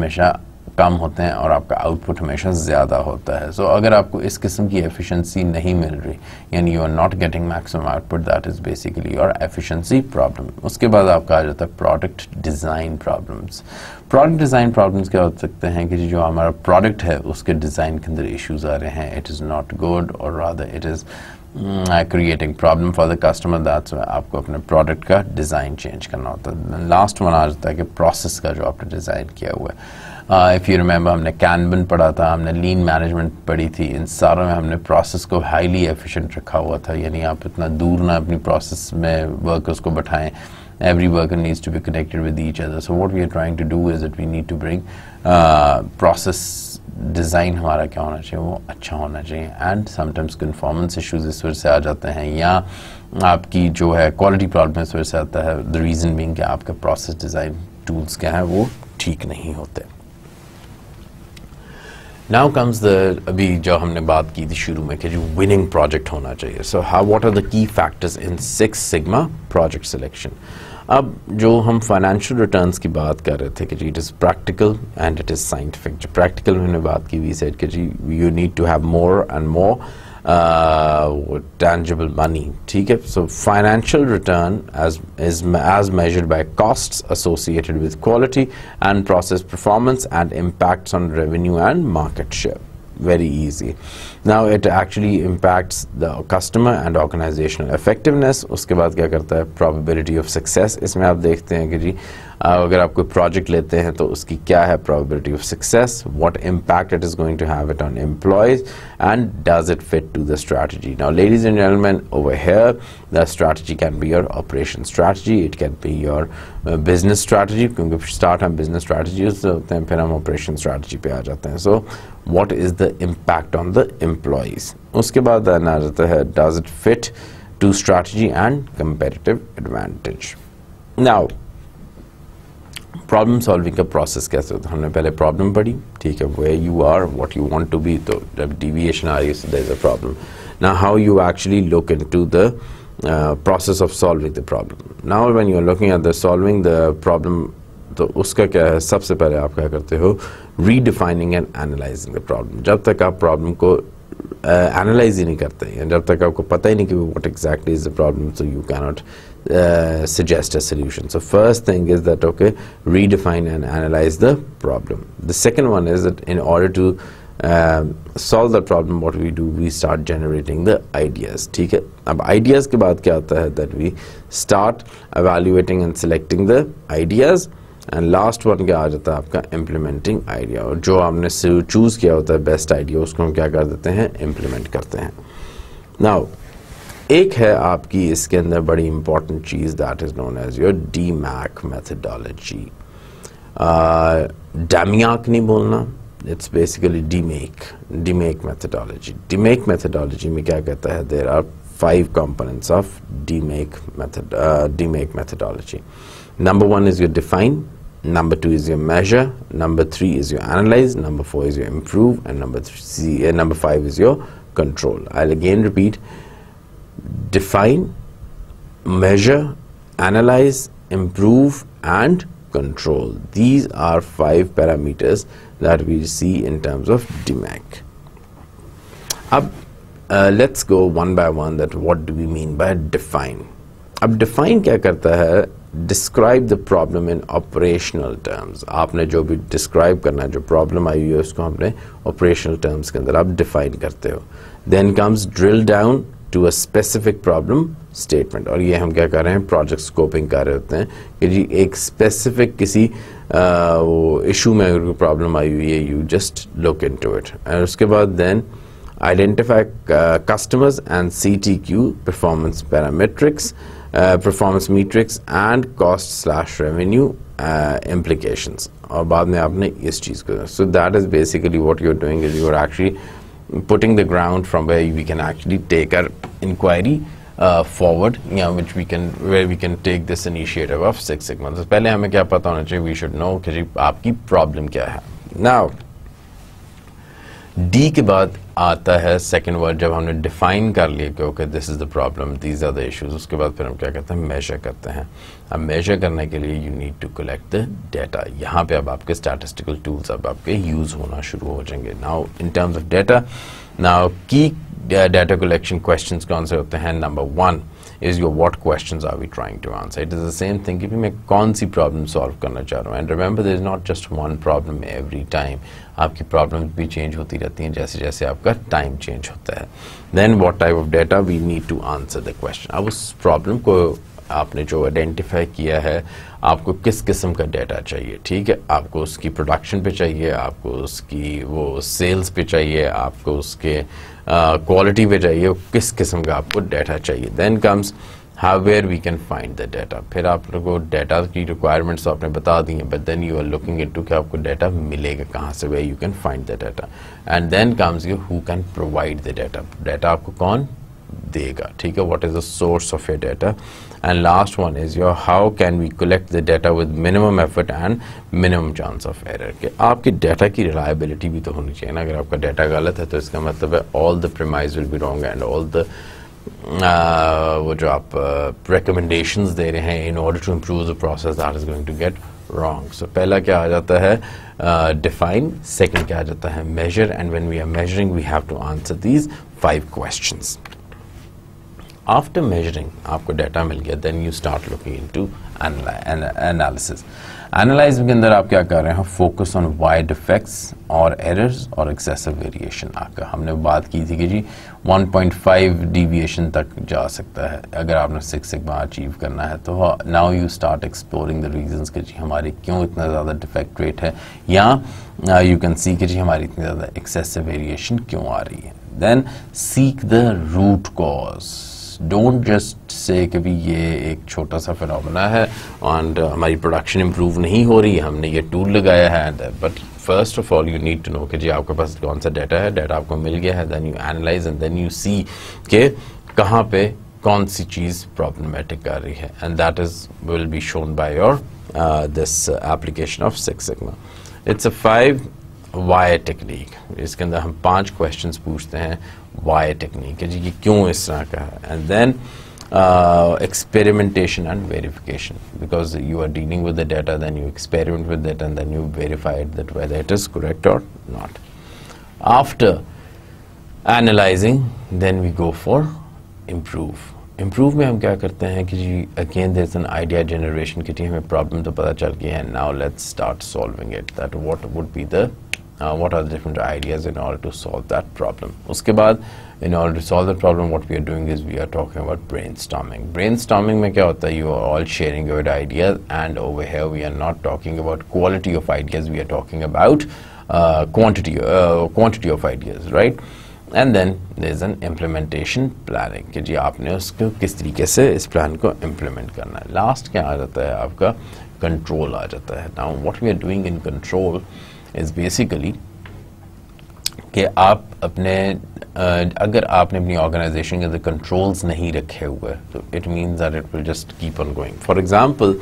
कम होते हैं और आपका output हमेशा ज़्यादा होता है। सो so, अगर आपको इस किस्म की एफिशिएंसी नहीं मिल रही यानी you are not getting maximum output that is basically your efficiency problem उसके बाद आपका आ जाता है product design problems product design problems क्या हो सकते हैं कि जो हमारा प्रोडक्ट है उसके डिज़ाइन के अंदर इश्यूज़ आ रहे हैं। इट इज़ नॉट गुड और rather it is creating problem for the customer that's आपको अपने प्रोडक्ट का डिज़ाइन चेंज करना होता है। लास्ट वन आ जाता है कि प्रोसेस का जो आपने डिज़ाइन किया हुआ है। इफ़ यू रिमेंबर हमने कैनबन पढ़ा था हमने लीन मैनेजमेंट पढ़ी थी। इन सारों में हमने प्रोसेस को हाईली एफिशिएंट रखा हुआ था। यानी आप इतना दूर ना अपनी प्रोसेस में वर्कर्स को बैठाएँ। Worker needs to be connected with each other. So what we are trying to do is that we need to bring uh, process design हमारा क्या होना चाहिए? वो अच्छा होना चाहिए। एंड समटाइम्स कन्फॉर्मेंस इश्यूज़ इस वजह से आ जाते हैं। या आपकी जो है क्वालिटी प्रॉब्लम इस वजह से आता है। द रीज़न बिंग आपके प्रोसेस डिज़ाइन टूल्स क्या हैं वो ठीक नहीं होते। नाउ कम्स द अभी जो हमने बात की थी शुरू में कि जो विनिंग प्रोजेक्ट होना चाहिए। So how what are the key factors in six sigma project selection अब जो हम फाइनेंशियल रिटर्न्स की बात कर रहे थे कि जी it is practical and it is scientific जो प्रैक्टिकल मैंने बात की वी सेड कि जी you need to have more and more uh, tangible money. Okay? So financial return as is as measured by costs associated with quality and process performance and impacts on revenue and market share. very easy now it actually impacts the customer and organizational effectiveness उसके बाद क्या करता है probability of success इसमें आप देखते हैं कि जी अगर आप कोई प्रोजेक्ट लेते हैं तो उसकी क्या है probability of success what impact it is going to have it on employees and does it fit to the strategy now ladies and gentleman over here the strategy can be your operation strategy it can be your business strategy क्योंकि start हम business स्ट्रैटी होते हैं, फिर हम operation स्ट्रैटी पे आ जाते हैं। So what is the impact on the employees उसके बाद आ जाता है does it fit to strategy and comparative advantage now problem solving का प्रोसेस कैसे होता है? हमने पहले प्रॉब्लम पढ़ी ठीक है way you are what you want to be तो जब डिविएशन आ रही है there is a problem now how you actually look into the uh, process of solving the problem. Now when you're looking at the solving the problem तो उसका क्या है? सबसे पहले आप क्या करते हो? Redefining and analysing the problem जब तक आप प्रॉब्लम को एनालाइज uh, ही नहीं करते हैं जब तक आपको पता ही नहीं कि what exactly is the problem so you cannot suggest a solution. So first thing is that okay, redefine and analyze the problem. The second one is that in order to um, solve the problem, what we do, we start generating the ideas. है अब ideas के बाद क्या होता है that we start evaluating and selecting the ideas and last one क्या आ जाता है आपका इम्प्लीमेंटिंग आइडिया और जो आपने चूज़ किया होता है बेस्ट आइडिया उसको हम क्या कर देते हैं इम्प्लीमेंट करते हैं एक है आपकी इसके अंदर बड़ी important cheese that is known as your D MAIC methodology DMAIC नहीं बोलना it's basically D MAIC D MAIC methodology D MAIC methodology में क्या कहता है there are five components of DMAIC DMAIC methodology number one is your define number two is your measure number three is your analyse number four is your improve and number number five is your control I again repeat Define, measure, analyze, improve, and control. These are five parameters that we see in terms of DMAC. Up, uh, let's go one by one that what do we mean by define. अब define क्या करता है describe the problem in operational terms आपने जो भी describe करना है जो प्रॉब्लम आई हुई है उसको हमने ऑपरेशनल टर्म्स के अंदर आप डिफाइन करते हो then comes drill down To a specific problem statement और ये हम क्या कर रहे हैं? प्रोजेक्ट स्कोपिंग कर रहे होते हैं कि जी एक स्पेसिफिक किसी वो इशू में अगर कोई प्रॉब्लम आई हुई है you just look into it and उसके बाद then identify customers and C T Q performance parametrics performance metrics and cost slash revenue implications और बाद में आपने इस चीज़ को so that is basically what you're are doing you are actually putting the ground from where we can actually take our inquiry uh, forward you know, which we can where we can take this initiative of Six Sigma so पहले हमें क्या पता होना चाहिए we should know कि आपकी problem क्या है now डी के बाद आता है सेकेंड वर्ड जब हमने डिफाइन कर लिया कि okay this is the problem these are the issues उसके बाद फिर हम क्या करते हैं? मेजर करते हैं। अब मेजर करने के लिए you need to collect the data यहाँ पे अब आपके स्टैटिस्टिकल टूल्स अब आपके यूज़ होना शुरू हो जाएँगे। Now in terms of data now key data collection question कौन से होते हैं। Number one is your what questions are we trying to answer. It is the same thing कि मैं कौन सी problem solve करना चाह रहा हूँ and remember there is not just one problem every time आपकी problems भी change होती रहती हैं जैसे जैसे आपका time change होता है then what type of data we need to answer the question अब उस problem को आपने जो आइडेंटिफाई किया है आपको किस किस्म का डाटा चाहिए ठीक है आपको उसकी प्रोडक्शन पे चाहिए आपको उसकी वो सेल्स पे चाहिए आपको उसके क्वालिटी पे चाहिए किस किस्म का आपको डाटा चाहिए। Then comes how where we can find the data फिर आप लोगों को डाटा की रिक्वायरमेंट्स तो आपने बता दी हैं but then you are looking into कि आपको डाटा मिलेगा कहाँ से way you can find the data and then comes you who can provide the data data आपको कौन देगा? ठीक है? What is the source of a data and last one is your how can we collect the data with minimum effort and minimum chance of error के आपकी data की reliability भी तो होनी चाहिए ना अगर आपका डाटा गलत है तो इसका मतलब है all the premise will be wrong and all the वो जो आप रिकमेंडेशंस uh, दे रहे हैं in order to improve the process that is going to get wrong so पहला क्या आ जाता है डिफाइन uh, सेकंड क्या आ जाता है measure and when we are measuring we have to answer these five questions After measuring आपको डाटा मिल गया then you start looking into analysis analyze के अंदर आप क्या कर रहे हैं? फोकस ऑन वाइड इफेक्ट्स और एरर्स और एक्सेसिव वेरिएशन आपका, हमने बात की थी कि जी 1.5 डिविएशन तक जा सकता है। अगर आपने सिक्स सिग्मा अचीव करना है तो now you start exploring the reasons कि जी, हमारी क्यों इतना ज़्यादा डिफेक्ट रेट है? या यू कैन सी कि जी, हमारी इतनी ज़्यादा एक्सेसिव वेरिएशन क्यों आ रही है? Then seek the root cause don't just say कि भी ये एक छोटा सा फिनोमेना है एंड uh, हमारी प्रोडक्शन इम्प्रूव नहीं हो रही हमने ये टूल लगाया है but first of all you need to know कि जी आपके पास कौन सा डाटा है डाटा आपको मिल गया है then you analyze and then you see के कहाँ पे कौन सी चीज़ प्रॉब्लमेटिक कर रही है. And that is will be shown by your this application of six sigma it's a five why technique इसके अंदर हम पाँच क्वेश्चंस पूछते हैं वाई टेक्निक जी ये क्यों इस तरह का है। And then experimentation and verification because you are dealing with the data then you experiment with data then you verified that whether it is correct और not after analyzing then we go for improve improve में हम क्या करते हैं कि जी again there is an idea generation की जी, हमें प्रॉब्लम तो पता चल गया है now let's start solving it that what would be the what are the different ideas in order to solve that problem. Uske baad, in order to solve the problem, what we are doing is we are talking about brainstorming. Brainstorming mein kya hota hai? You are all sharing your ideas and over here we are not talking about quality of ideas, we are talking about uh, quantity, uh, quantity of ideas, right? And then there is an implementation planning कि जी आपने उसको किस तरीके से इस plan को implement करना है लास्ट क्या आ जाता है आपका कंट्रोल आ जाता है now what we are doing in control is basically कि आप अपने अगर आपने अपनी ऑर्गेनाइजेशन के अंदर कंट्रोल्स नहीं रखे हुए तो it means that it will just keep on going for example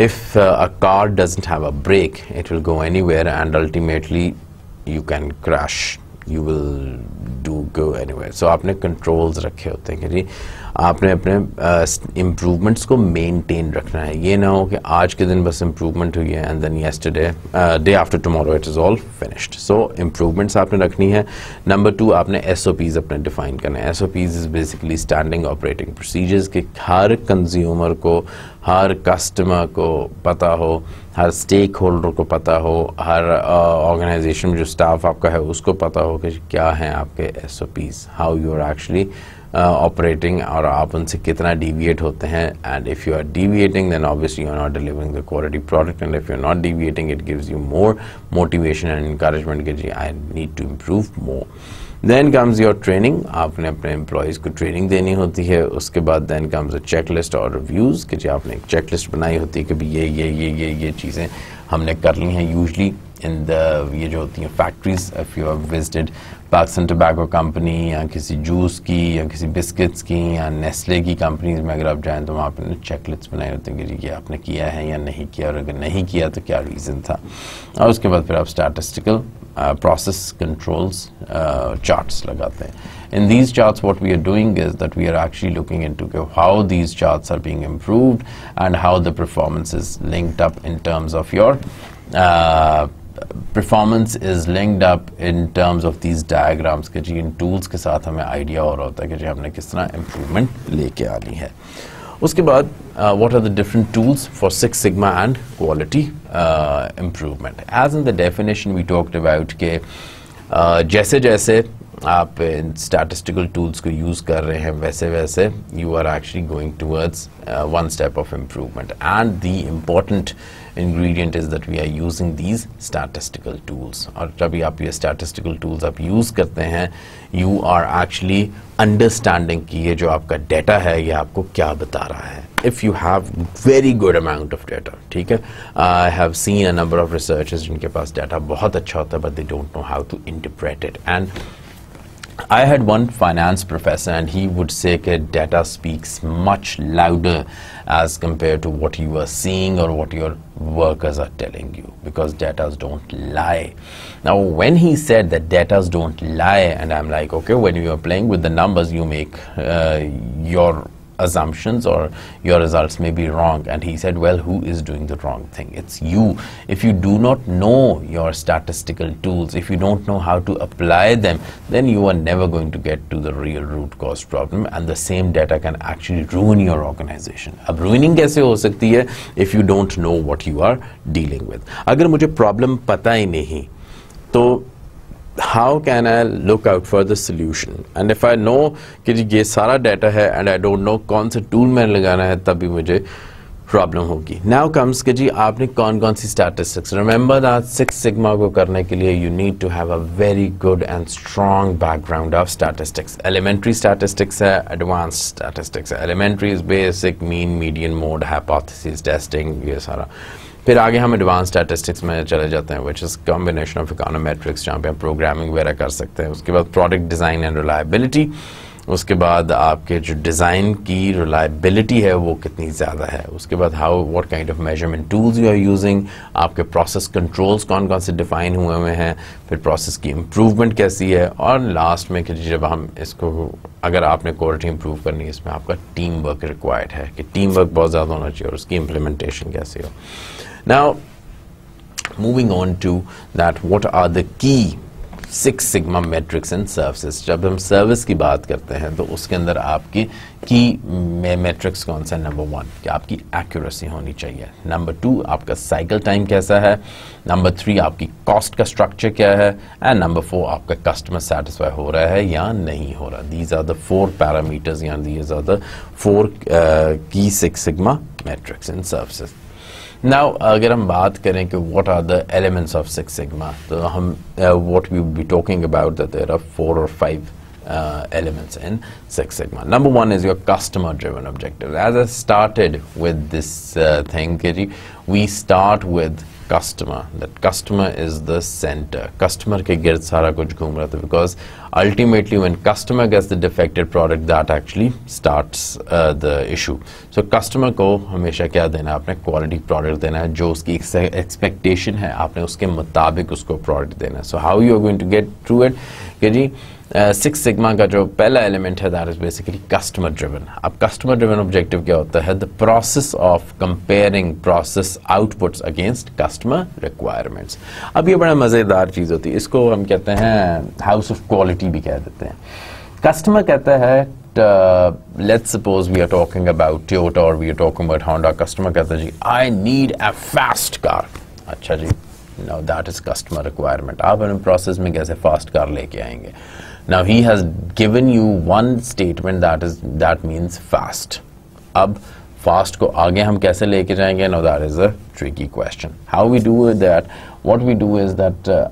if a car doesn't have a brake it will go anywhere and ultimately you can can crash will do do go so आपने controls रखे होते हैं जी आपने अपने improvements uh, को maintain रखना है। ये ना हो कि आज के दिन बस इम्प्रूवमेंट हुई है and then yesterday day after tomorrow it is all finished so improvements आपने रखनी है। नंबर टू आपने एस ओ पीज़ अपने डिफाइन करना है। S O Ps is basically standing operating procedures के हर कंज्यूमर को हर कस्टमर को पता हो हर स्टेक होल्डर को पता हो, हर ऑर्गेनाइजेशन में जो स्टाफ आपका है, उसको पता हो कि क्या हैं आपके S O Ps how you are actually operating और आप उनसे कितना डिविएट होते हैं। And if you are deviating then obviously you are not delivering the quality product and if you are not deviating it gives you more motivation and encouragement कि जी I need to improve more then comes your training आपने अपने employees को training देनी होती है। उसके बाद then comes a check list और रिव्यूज़ कि जी आपने एक चेक लिस्ट बनाई होती है कि भाई ये ये ये ये ये चीज़ें हमने कर ली हैं। यूजली इन द ये जो होती हैं factories if you have visited Pakistan tobacco company या किसी जूस की या किसी बिस्किट्स की या नेस्ले की कंपनीज़ में अगर आप जाएँ तो वहाँ पर चेक लिस्ट बनाए होते हैं कि जी ये आपने किया है या नहीं किया। और अगर नहीं किया तो क्या रीज़न था? और उसके बाद फिर आप statistical process controls uh, charts लगाते हैं in these charts what we are doing is that we are actually looking into how these charts are being improved and how the performance is linked up in terms of your uh, performance is linked up in terms of these diagrams के जी इन tools के साथ हमें idea हो रहा होता है कि जी हमने किस तरह इम्प्रूवमेंट लेके आनी है उसके बाद what are the different tools for six sigma and quality improvement as in the definition we talked about के जैसे जैसे आप इन स्टैटिस्टिकल टूल्स को यूज़ कर रहे हैं, वैसे वैसे you are actually going towards one step of improvement and the important ingredient is that we are using these statistical tools और जब भी आप ये statistical tools आप use करते हैं you are actually understanding कि ये जो आपका data है ये आपको क्या बता रहा है if you have very good amount of data ठीक है I have seen a number of researchers जिनके पास data बहुत अच्छा होता है but they don't know how to interpret it and I had one finance professor and he would say that data speaks much louder as compared to what you are seeing or what your workers are telling you because data don't lie. Now when he said that data don't lie and I'm like okay when you are playing with the numbers you make uh, your assumptions or your results may be wrong. And he said well who is doing the wrong thing? It's you. If you do not know your statistical tools if you don't know how to apply them then you are never going to get to the real root cause problem. And the same data can actually ruin your organization. ab ruining kaise ho sakti hai if you don't know what you are dealing with. agar mujhe problem pata hi nahi to how can I look out for the solution? And if I know कि ये सारा data है and I don't know कौन सा tool मैंने लगाना है, तभी मुझे प्रॉब्लम होगी। नाउ कम्स कि जी, आपने कौन कौन सी statistics remember that six sigma को करने के लिए you need to have a very good and strong background of statistics elementary statistics है एडवांस स्टैटिस्टिक्स है। Elementary is basic mean median mode hypothesis testing ये सारा। फिर आगे हम एडवांस स्टैटिस्टिक्स में चले जाते हैं which is combination of econometrics जहाँ पे हम प्रोग्रामिंग वगैरह कर सकते हैं। उसके बाद प्रोडक्ट डिज़ाइन एंड रिलायबिलिटी उसके बाद आपके जो डिज़ाइन की रिलायबिलिटी है, वो कितनी ज़्यादा है। उसके बाद how what kind of measurement tools you are using आपके प्रोसेस कंट्रोल्स कौन कौन से डिफाइन हुए हुए हैं, फिर प्रोसेस की इम्प्रूवमेंट कैसी है, और लास्ट में कि जब हम इसको, अगर आपने क्वालिटी इंप्रूव करनी है, इसमें आपका टीम वर्क रिक्वायर्ड है, कि टीम वर्क बहुत ज़्यादा होना चाहिए, और उसकी इम्प्लीमेंटेशन कैसी हो। Now, moving on to that, what are the key six sigma metrics and services जब हम सर्विस की बात करते हैं तो उसके अंदर आपकी की मेट्रिक्स कौन सा नंबर वन कि आपकी एक्यूरेसी होनी चाहिए। नंबर टू आपका साइकिल टाइम कैसा है? नंबर थ्री आपकी कॉस्ट का स्ट्रक्चर क्या है? एंड नंबर फोर आपका कस्टमर सेटिस्फाई हो रहा है या नहीं हो रहा? These are the four parameters या these are the four key six sigma metrics and services now अगर हम बात करें कि what are the elements of six sigma तो हम what we be talking about that there are four और five uh, elements in Six Sigma. Number one is your customer driven objective. As I started with this uh, thing, Kiri, we start with customer that customer is the center customer ke gird sara kuch ghum raha tha because ultimately when customer gets the defective product that actually starts uh, the issue so customer ko hamesha kya dena hai apne quality product dena hai jo uski expectation hai aapne uske mutabik usko product dena hai so how you are going to get through it कि जी six uh, sigma का जो पहला element है that is basically customer driven अब customer driven objective क्या होता है? The process of comparing process outputs against customer requirements अब ये बड़ा मज़ेदार चीज़ होती है। इसको हम कहते हैं हाउस ऑफ़ क्वालिटी भी कह देते हैं। कस्टमर कहता है let's suppose we are talking about Toyota और we are talking about Honda customer कहता है जी I need a fast car अच्छा जी no that is customer requirement आप प्रोसेस में कैसे फास्ट कार लेके आएँगे? Now he has given you one statement that is that means fast. अब fast को आगे हम कैसे लेके जाएंगे? Now that is a tricky question. How we do that? What we do is that uh,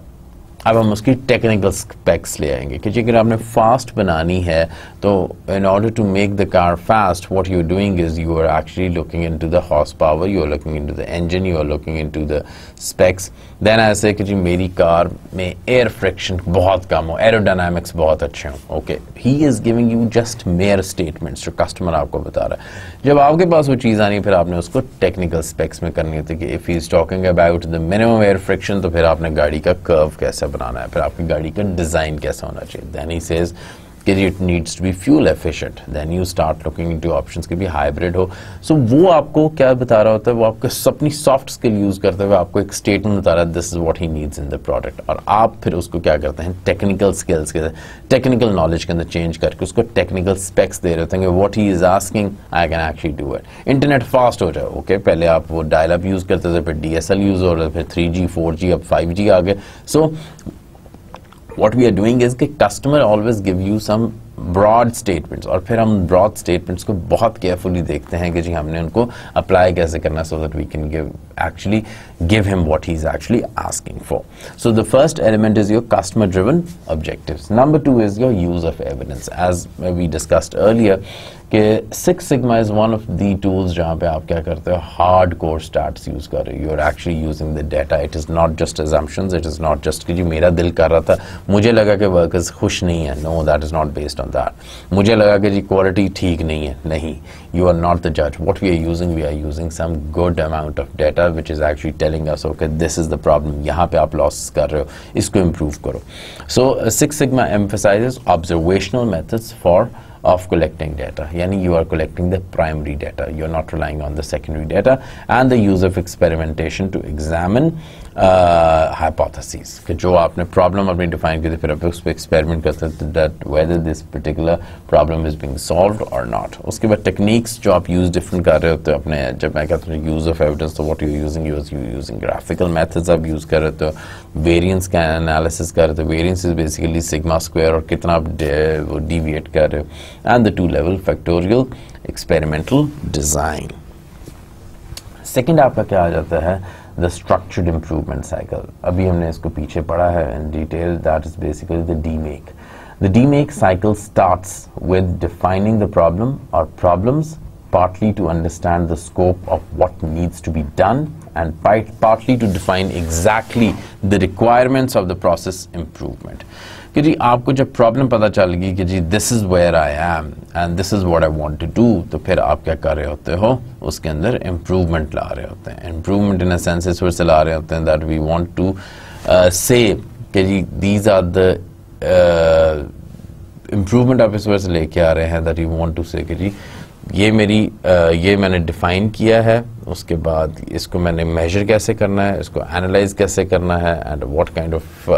अब हम उसकी टेक्निकल स्पेक्स ले आएंगे कि अगर आपने फास्ट बनानी है तो in order to make the car fast what you doing is you are actually looking into the horse power you are looking into the engine you are looking into the specs Then ऐसे कि जी, मेरी car में air friction बहुत कम हो aerodynamics बहुत अच्छे हों। Okay he is giving you just mere statements जो कस्टमर आपको बता रहा है। जब आपके पास वो चीज़ आनी, फिर आपने उसको टेक्निकल स्पेक्स में करनी होती कि if he is talking about the minimum air friction तो फिर आपने गाड़ी का कर्व कैसे बनाना है, फिर आपकी गाड़ी का डिज़ाइन कैसा होना चाहिए। देन ही सेज कि it needs to be fuel efficient then you start looking into options कि भी हाइब्रिड हो। सो so, वो आपको क्या बता रहा होता है? वो आपके अपनी सॉफ्ट स्किल यूज़ करते हुए आपको एक स्टेटमेंट बता रहा है this is what he needs in the product और आप फिर उसको क्या करते हैं? टेक्निकल स्किल्स के टेक्निकल नॉलेज के अंदर चेंज करके उसको टेक्निकल स्पेक्स दे रहे होते what he is asking I can actually do it internet fast हो जाए ओके okay? पहले आप वो डायल अप यूज़ करते थे फिर डीएसएल यूज़ हो रहे फिर थ्री जी फोर अब फाइव आ गए। So what we are doing is कि customer always give you some broad statements और फिर हम ब्रॉड स्टेटमेंट्स को बहुत केयरफुली देखते हैं कि जी हमने उनको अप्लाई कैसे करना so that we can give actually give him what he is actually asking for so the first element is your customer driven objectives number two is your use of evidence as we discussed earlier कि six sigma is one of the tools जहाँ पे आप क्या करते हो hard core start use कर रहे हो you are actually using the data it is not just assumption it is not just कि जी मेरा दिल कर रहा था मुझे लगा कि वर्कर्स खुश नहीं है no that is not based on that मुझे लगा कि जी क्वालिटी ठीक नहीं है नहीं you are not the judge what we are using we are using some good amount of data which is actually telling us okay this is the problem yahan pe aap losses kar rahe ho isko improve karo so uh, Six Sigma emphasizes observational methods for of collecting data. Yani you are collecting the primary data. You're not relying on the secondary data and the use of experimentation to examine hypothesis कि जो आपने problem अपनी define की थी फिर आप उस पर एक्सपेरिमेंट कर सकते that whether this particular problem is being solve और नॉट उसके बाद टेक्निक्स जो आप यूज डिफरेंट कर रहे होते हो अपने जब मैं कहता हूँ यूज ऑफ एविडेंस तो what you using use you using graphical methods आप यूज कर रहे हो वेरियंस का एनालिसिस कर रहे थे variance is basically sigma square और कितना आप डिविएट कर रहे हो and the two level factorial experimental design second आपका क्या आ जाता है द स्ट्रक्चर्ड इम्प्रूवमेंट साइकिल अभी हमने इसको पीछे पढ़ा है in detail that is basically the DMAIC the DMAIC cycle starts with defining the problem और problems partly to understand the scope of what needs to be done and partly to define exactly the requirements of the process improvement. कि जी आपको जब problem पता चल गई कि जी this is where I am and this is what I want to do तो फिर आप क्या कर रहे होते हो उसके अंदर इम्प्रूवमेंट ला रहे होते हैं इम्प्रूवमेंट इन अ सेंस इस से ला रहे होते हैं दैट वी वांट टू से कि जी दीज आर द इम्प्रूवमेंट आप इस वजह से लेके आ रहे हैं दैट यू वांट टू से कि जी ये मेरी ये मैंने डिफाइन किया है, उसके बाद इसको मैंने मेजर कैसे करना है, इसको एनालाइज कैसे करना है and what kind of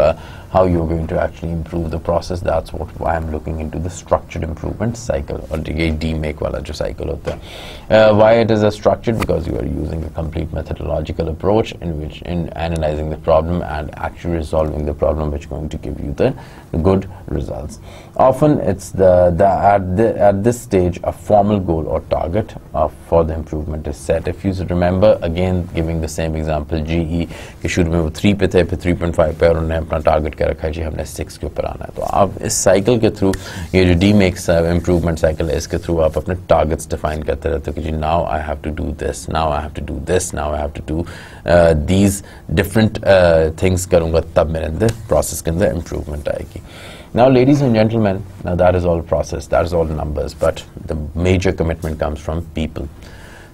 how you going to actually improve the process that's what I am looking into the structured improvement cycle और ये डी मेक वाला जो साइकिल होता है। Why it is a structure because you are using a complete methodological approach in which in analyzing the problem and actually resolving the problem which going to give you the good result Often it's the, the, at, the, at this stage a formal goal or target uh, for the improvement is set. If you remember, again giving the same example, GE कि शुरू में वो three पे थे फिर three point five पे और उन्होंने अपना टारगेट क्या रखा है जी हमने सिक्स के ऊपर आना है तो आप इस साइकिल के थ्रू ये जो डी मेक्स इम्प्रूवमेंट साइकिल है इसके थ्रू आप अपने टारगेट्स डिफाइन करते रहते हो कि जी now I have to do this now I have to do this now I have to do these different things करूँगा तब मेरे अंदर प्रोसेस के अंदर इम्प्रूवमेंट आएगी Now, ladies and gentlemen, now that is all process, that is all numbers, but the major commitment comes from people.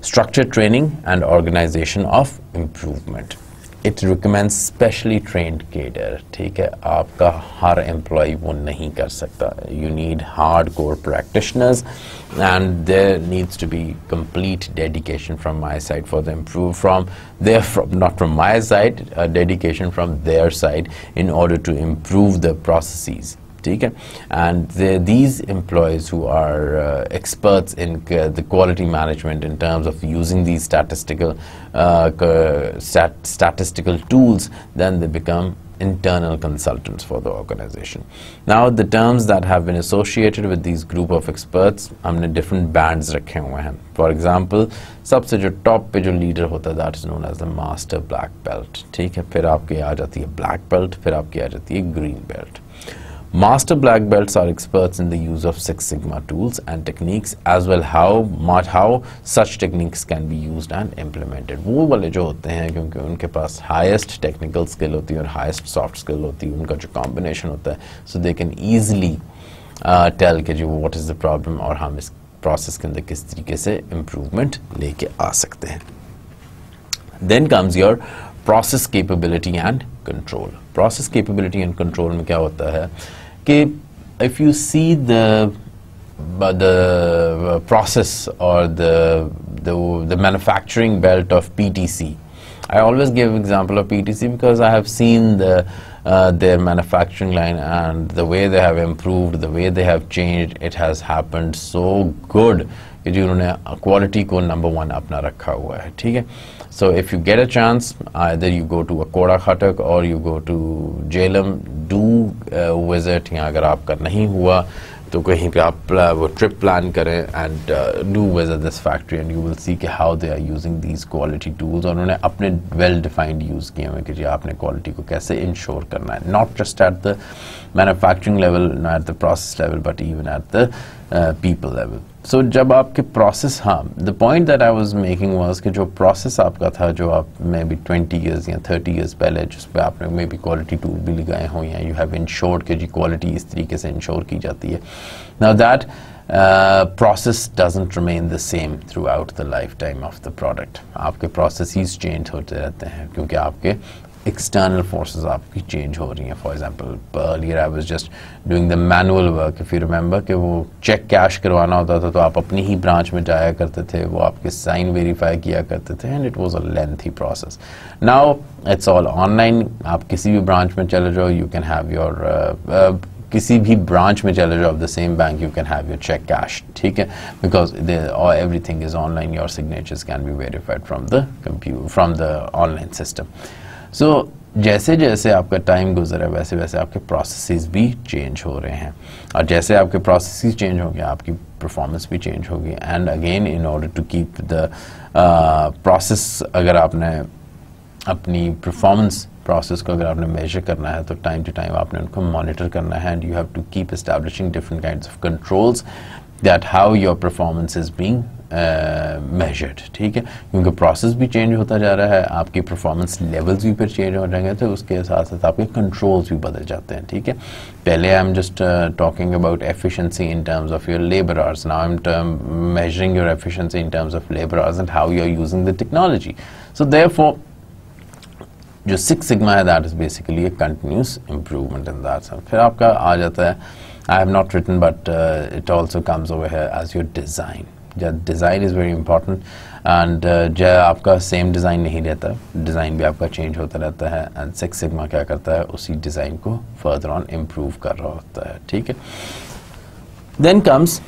Structured training and organization of improvement. It recommend specially trained cadre ठीक है आपका हर employ वो नहीं कर सकता you need hard core practitioners and there needs to be complete dedication from my side for the improve from their from not from my side dedication from their side in order to improve the process ठीक है and these employees who are experts in the quality management in terms of using these statistical stat statistical tools then they become internal consultants for the organization. Now the terms that have been associated with these group of experts हमने different bands रखे हुए हैं For example सबसे जो top पे जो leader होता है that is known as the master black belt ठीक है फिर आपके आ जाती है black belt फिर आपकी आ जाती है green belt Master black belts are experts in the use of Six Sigma tools and techniques as well how much how such techniques can be used and implemented. वो वाले जो होते हैं क्योंकि उनके पास highest technical skill होती है और highest soft skill होती है उनका जो combination होता है so they can easily uh, tell कि जी what is the problem और हम इस process के अंदर किस तरीके से improvement लेके आ सकते हैं. Then comes your process capability and control. Process capability and control में क्या होता है कि if you see the the process or the, the the manufacturing belt of PTC, I always give example of PTC because I have seen the uh, their manufacturing line and the way they have improved, the way they have changed, it has happened so good जी उन्होंने quality को number one अपना रखा हुआ है ठीक है so if you get a chance either you go to Akoda Khatak or you go to Jhelum do uh, visit या अगर आपका नहीं हुआ तो कहीं पे आप वो ट्रिप प्लान करें and do visit this factory and you will see कि how they are using these quality tools और उन्होंने अपने वेल डिफाइंड यूज़ किए हुए कि जी आपने क्वालिटी को कैसे इंश्योर करना है not just at the manufacturing level not at the process level but even at the people level so so, जब आपके प्रोसेस हाँ the point that I was making was कि जो प्रोसेस आपका था जो आप मे बी ट्वेंटी ईयर्स या थर्टी ईयर्स पहले जिस पर आपने मे बी क्वालिटी टूल भी लगाए हों या यू हैव इंश्योर्ड कि जी क्वालिटी इस तरीके से इंश्योर की जाती है। Now that process doesn't remain the same throughout the life time of the product आपके प्रोसेस चेंज होते रहते हैं क्योंकि आपके एक्सटर्नल फोर्सेस आपकी चेंज हो रही हैं for example earlier I was just doing the manual work if you remember कि वो चेक कैश करवाना होता था तो आप अपनी ही ब्रांच में जाया करते थे, वो आपके साइन वेरीफाई किया करते थे and it was a lengthy process now it's all online आप किसी भी ब्रांच में चले जाओ यू कैन हैव योर किसी भी ब्रांच में चले जाओ of the same bank you can have your cheque cash ठीक है? Because everything is online your signatures can be verified from the computer from the online system so so, जैसे जैसे आपका टाइम गुजरा वैसे वैसे आपके प्रोसेसेस भी चेंज हो रहे हैं। और जैसे आपके प्रोसेसेस चेंज हो गए आपकी परफॉर्मेंस भी चेंज होगी and again in order to keep the process अगर आपने अपनी परफॉर्मेंस प्रोसेस को अगर आपने मेजर करना है तो टाइम टू टाइम आपने उनको मॉनिटर करना है। And you have to keep establishing different kinds of controls that how your performance is being measured ठीक है? क्योंकि प्रोसेस भी चेंज होता जा रहा है, आपकी परफॉर्मेंस लेवल्स भी फिर चेंज हो जाएँगे तो उसके साथ साथ आपके कंट्रोल्स भी बदल जाते हैं, ठीक है? पहले I am just talking about efficiency in terms of your labour hours now I am measuring your efficiency in terms of labour hours and how you are using the technology so therefore जो six sigma है that is basically continuous improvement in that फिर आपका आ जाता है I have not written but it also comes over है as your design design is very important and जो आपका सेम डिज़ाइन नहीं रहता। डिज़ाइन भी आपका चेंज होता रहता है। एंड सिक्स सिग्मा क्या करता है? उसी डिज़ाइन को फर्दर ऑन इम्प्रूव कर रहा होता है। ठीक है? Then comes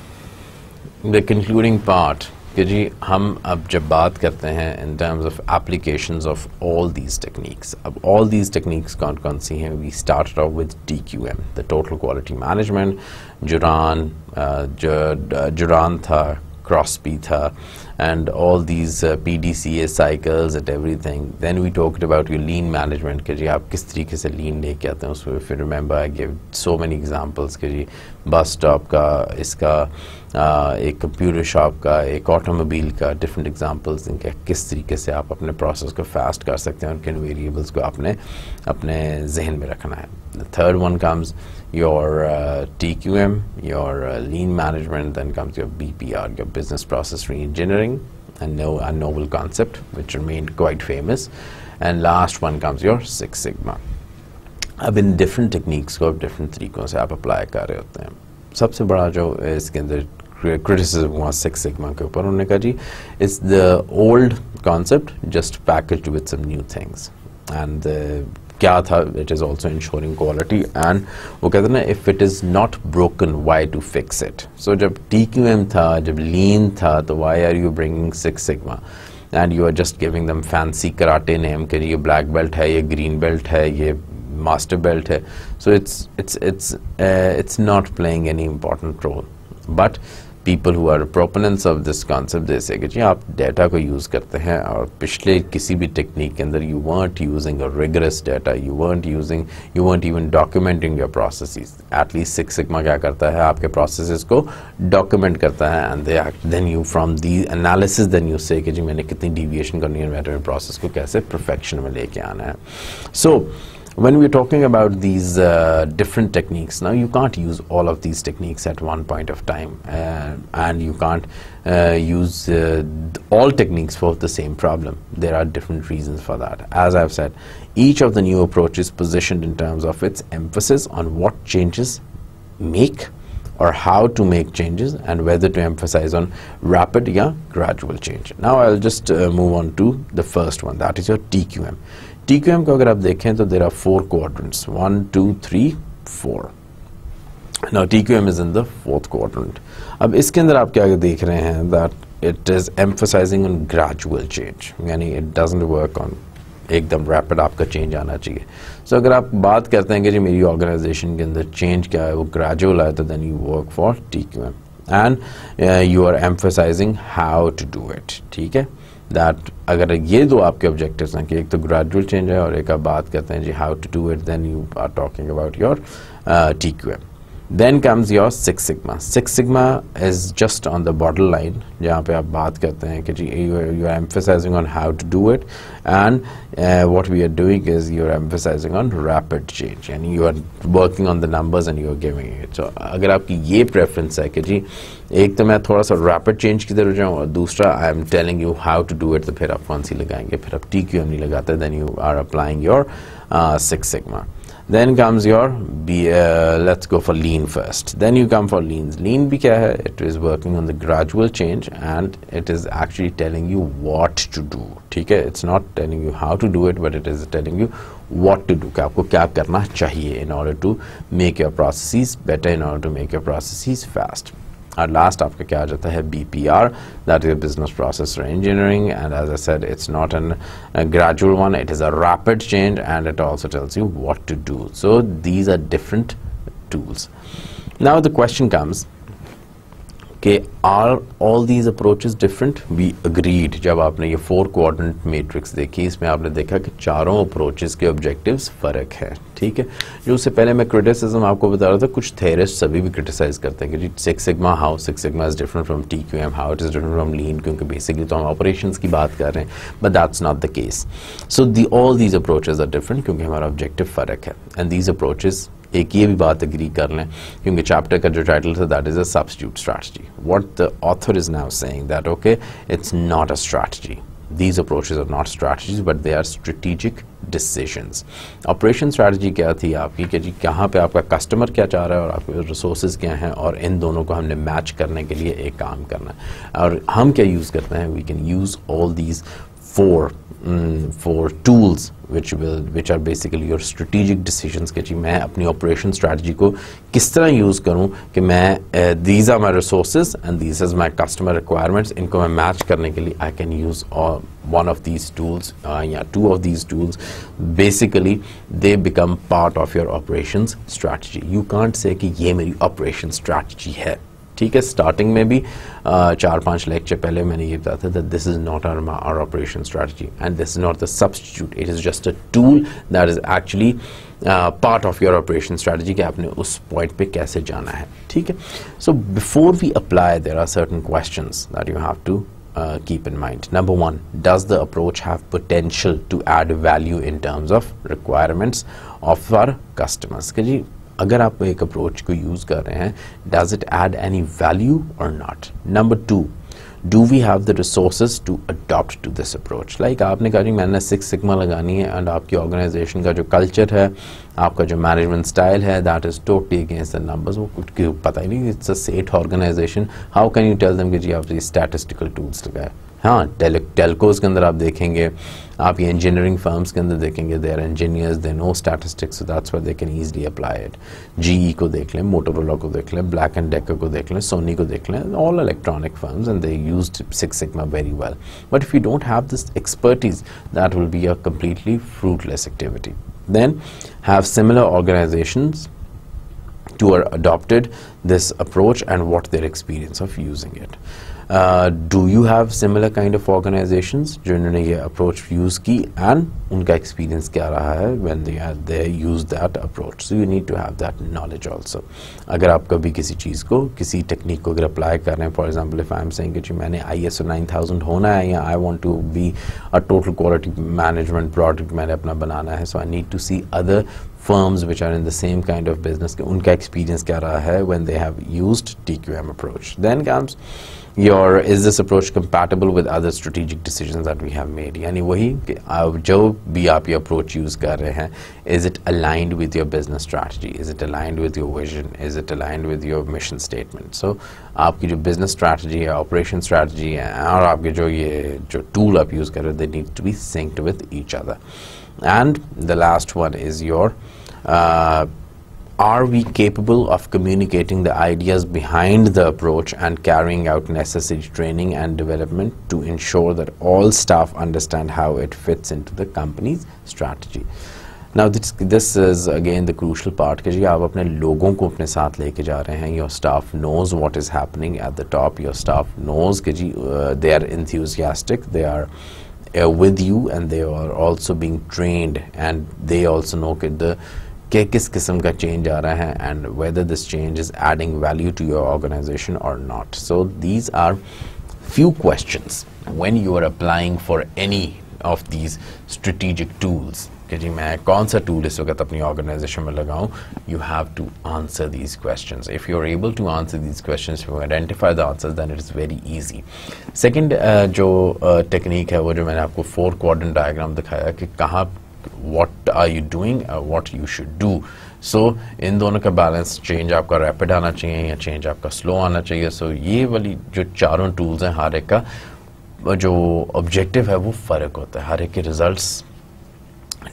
the concluding part कि जी, हम अब जब बात करते हैं in terms of application of all these techniques अब ऑल दीज टेक्निक्स कौन कौन सी हैं? We start off with T Q M the total quality management Juran Juran था Crosby tha, and all these uh, PDCA cycles and everything. Then we talked about your lean management कि जी आप किस तरीके से lean आते हैं उसमें if you remember I gave so many examples कि जी bus stop का इसका uh, Uh, एक कंप्यूटर शॉप का, एक ऑटोमोबाइल का डिफरेंट एग्जांपल्स इनके किस तरीके से आप अपने प्रोसेस को फास्ट कर सकते हैं, उनके वेरिएबल्स को आपने, अपने जहन में रखना है। Third one comes your T Q M your lean management then comes your B P R your business process reengineering and no and novel concept which remain quite famous and last one comes your six sigma अब इन different techniques को different तरीकों से आप apply कर रहे होते हैं। सबसे बड़ा जो इसके अंदर क्रिटिसिज्म हुआ सिक्स सिग्मा के ऊपर। उन्होंने कहा, जी it's the old concept just package with some new things and क्या था? It is also insuring quality and वो कहते ना if it is not broken why to fix it so जब टी क्यू एम था, जब लीन था तो why are you bringing six sigma and you are just giving them fancy karate name के ये ब्लैक बेल्ट है, ये green belt है, ये मास्टर बेल्ट है। So it's it's it's it's not playing any important role but people who are proponents of this concept जैसे कि जी आप डेटा को यूज़ करते हैं और पिछले किसी भी टेक्निक के अंदर you weren't using a rigorous data you weren't using you weren't even documenting your process at least six sigma क्या करता है? आपके प्रोसेस को डॉक्यूमेंट करता है and then you from the analysis then you say कि जी मैंने कितनी डिविएशन करनी है मेरे प्रोसेस को कैसे परफेक्शन में लेके आना है? सो so, when we're talking about these uh, different techniques now you can't use all of these techniques at one point of time uh, and you can't uh, use uh, all techniques for the same problem. There are different reasons for that. As i've said each of the new approaches positioned in terms of its emphasis on what changes make or how to make changes and whether to emphasize on rapid yeah gradual change. Now i'll just uh, move on to the first one. That is your tqm TQM को अगर आप देखें तो there are four quadrants one two three four now TQM is in the fourth quadrant. अब इसके अंदर आप क्या देख रहे हैं? That it is emphasizing on gradual change. यानी it doesn't work on एकदम रैपिड आपका चेंज आना चाहिए। सो so, अगर आप बात करते हैं कि जी मेरी ऑर्गेनाइजेशन के अंदर चेंज क्या है वो ग्रेजुअल आया तो then you work for T Q M and you are emphasizing how to do it ठीक है? दैट अगर ये दो आपके ऑब्जेक्टिव्स हैं कि एक तो ग्रेजुअल चेंज है और एक आप बात करते हैं, जी how to do it then you are talking about your T Q M then comes your Six Sigma. Six Sigma is just on the borderline जहाँ पे आप बात करते हैं कि जी are emphasizing on how to do it and uh, what we are doing is you are emphasizing on rapid change and you are working on the numbers and you are giving it. So अगर आपकी ये preference है कि जी एक तो मैं थोड़ा सा rapid change की तरफ़ जाऊँ और दूसरा I am telling you how to do it तो फिर आप कौन सी लगाएँगे फिर आप TQM नहीं लगाते you are applying your uh, Six Sigma. then comes your be uh, let's go for lean first then you come for leans lean bhi kya hai it is working on the gradual change and it is actually telling you what to do ठीक है it's not telling you how to do it but it is telling you what to do कि आपको क्या करना चाहिए in order to make your processes better in order to make your processes fast At last, aapka kya jata? BPR, that is Business Process Engineering. And as I said, it's not an, a gradual one. It is a rapid change and it also tells you what to do. So these are different tools. Now the question comes, कि are all these approaches different we agreed जब आपने ये four quadrant matrix देखी, इसमें आपने देखा कि चारों अप्रोचेस के ऑब्जेक्टिव्स फ़र्क है, ठीक है? जो उससे पहले मैं क्रिटिसिज्म आपको बता रहा था, कुछ थेरिस्ट सभी भी क्रिटिसाइज करते हैं कि जी six sigma how six sigma is different from T Q M how it is different from lean क्योंकि बेसिकली तो हम ऑपरेशन की बात कर रहे हैं but that's not the case so the all these approaches are different क्योंकि हमारा ऑब्जेक्टिव फ़र्क है एंड दीज अप्रोचेज एक ये भी बात अग्री कर लें, क्योंकि चैप्टर का जो टाइटल था that is a substitute strategy what the author is now saying that okay it's not a strategy these approaches are not strategies, but they are strategic decisions. Operation strategy क्या थी आपकी? कि जी, कहाँ पे आपका कस्टमर क्या चाह रहा है और आपके रिसोर्स क्या हैं और इन दोनों को हमने मैच करने के लिए एक काम करना है। और हम क्या यूज़ करते हैं? We can use all these four for tools which will which are basically your strategic decisions कि जी मैं अपनी operation strategy को किस तरह use करूँ कि मैं uh, these are my resources and these is my customer requirements इनको मैं match करने के लिए I can use all, one of these tools uh, yeah two of these tools basically they become part of your operations strategy you can't say कि ये मेरी operation strategy है ठीक है स्टार्टिंग में भी चार पाँच लेक्चर पहले मैंने ये बताया था this is not our our operation strategy and this is not the substitute it is just a tool that is actually part of your operation strategy कि आपने उस पॉइंट पे कैसे जाना है ठीक है so before we apply there are certain question that you have to Uh, keep in mind. Number one, does the approach have potential to add value in terms of requirements of our customers? अगर आप एक approach को use कर रहे हैं does it add any value और not number two do we have the resource to adopt to this approach like आपने कहा जी, मैंने सिक्स सिग्मा लगानी है एंड आपकी ऑर्गेनाइजेशन का जो कल्चर है, आपका जो मैनेजमेंट स्टाइल है that is totally against the numbers वो कुछ पता ही नहीं it's a set organization how can you tell them कि जी, आप स्टैटिस्टिकल टूल्स लगाए? हाँ टेल टेलकोज के अंदर आप देखेंगे आप ये इंजीनियरिंग फर्म्स के अंदर देखेंगे they are engineers they know statistics that's why they can easily apply it GE को देख लें मोटोरोला को देख लें ब्लैक एंड डेकर को देख लें सोनी को देख लें all electronic firms and they use six sigma very well but if you don't have this expertise that will be a completely fruitless activity. Then, have similar organizations to are adopted this approach and what their experience of using it. Do you have similar kind of organizations जिन्होंने ये approach use की? And उनका experience क्या रहा है? When they are they use that approach so you need to have that knowledge also अगर आप कभी किसी चीज़ को, किसी टेक्निक को अगर अप्लाई कर रहे हैं for example if I am saying कि मैंने आई एस नाइन थाउज़ेंड होना है या I want to be a total quality management product मैंने अपना बनाना है so I need to see other firms which are in the same kind of business unka experience kya raha hai when they have used TQM approach. Then comes your is this approach compatible with other strategic decisions that we have made? yani wahi jo bhi aap approach use kar rahe hain is it aligned with your business strategy? Is it aligned with your vision? Is it aligned with your mission statement? So aapki jo business strategy operation strategy hai aur aapke jo ye jo tool aap use kar rahe they need to be synced with each other and the last one is your uh, are we capable of communicating the ideas behind the approach and carrying out necessary training and development to ensure that all staff understand how it fits into the company's strategy now this this is again the crucial part कि जी आप अपने लोगों को अपने साथ लेके जा रहे हैं your staff knows what is happening at the top your staff knows कि जी uh, they are enthusiastic they are uh, with you and they are also being trained and they also know that the कि किस किस्म का change आ रहा है and whether this change is adding value to your organization और not so these are few questions when you are applying for any of these strategic tools कि जी मैं कौन सा टूल इस वक्त अपनी ऑर्गेनाइजेशन में लगाऊँ? You have to answer these question if you are able to answer these questions you identify the answer then it is very easy second जो टेक्निक uh, है वो जो मैंने आपको फोर क्वाड्रेंट डायग्राम दिखाया कि कहाँ what are you doing what you should do so इन दोनों का बैलेंस चेंज आपका रैपिड आना चाहिए या चेंज आपका स्लो आना चाहिए. सो so, ये वाली जो चारों टूल्स हैं हर एक का जो ऑब्जेक्टिव है वो फ़र्क होता है. हर एक के results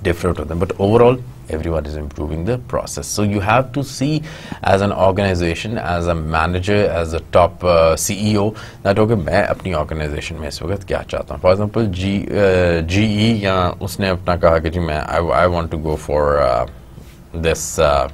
different of them but overall everyone is improving the process so you have to see as an organization as a manager as a top uh, ceo that okay मैं अपनी organization में इस वक्त क्या चाहता हूँ for example G uh, GE या उसने अपना कहा कि जी मैं I, I want to go for uh, this uh,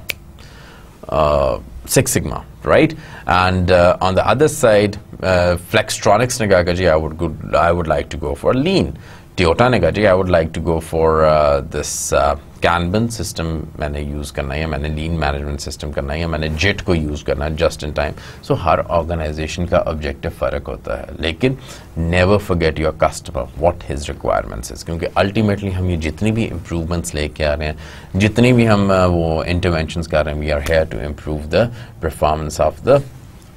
uh, Six Sigma right and uh, on the other side uh, Flextronics ने कहा कि जी I would go, I would like to go for lean Toyota ने कहा would like to go for uh, this uh, Kanban system मैंने use करना है मैंने lean management system करना है मैंने JIT को use करना है just in time so her organization का objective फ़र्क होता है लेकिन never forget your customer what his requirements is क्योंकि ultimately हम ये जितनी भी improvements लेके आ रहे हैं जितनी भी हम uh, वो interventions कर रहे हैं we are here to improve the performance of the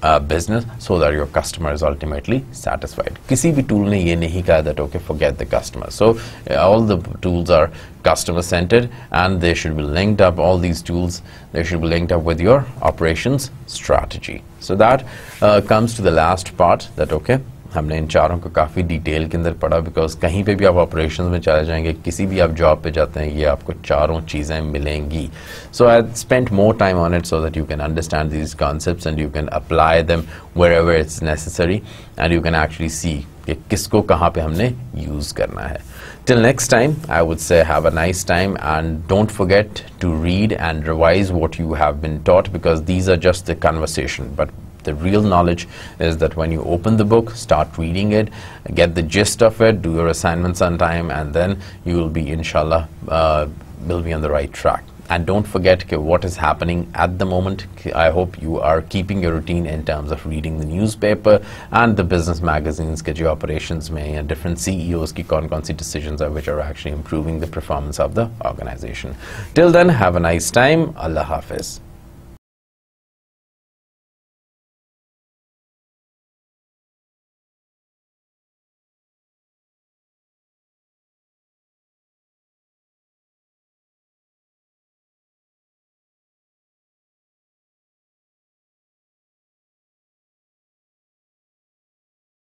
uh, business so that your customer is ultimately satisfied. किसी भी tool ने ये नहीं कहा that okay forget the customer. So uh, all the tools are customer centered and they should be linked up. All these tools they should be linked up with your operations strategy. So that uh, comes to the last part that okay हमने इन चारों को काफ़ी detail के अंदर पढ़ा because कहीं पे भी आप ऑपरेशन में चले जाएँगे, किसी भी आप जॉब पे जाते हैं, ये आपको चारों चीज़ें मिलेंगी। So I spend more time on it so that you can understand these concept and you can apply them wherever it's necessary and you can actually see कि किसको कहाँ पे हमने यूज़ करना है। Till next time I would say have a nice time and don't forget to read and revise what you have been taught because these are just the conversation But the real knowledge is that when you open the book, start reading it, get the gist of it, do your assignments on time, and then you will be, inshallah, uh, will be on the right track. And don't forget what is happening at the moment. I hope you are keeping your routine in terms of reading the newspaper and the business magazines, get your operations may and different CEOs ki kaun kaun decisions are which are actually improving the performance of the organization. Till then, have a nice time. Allah Hafiz.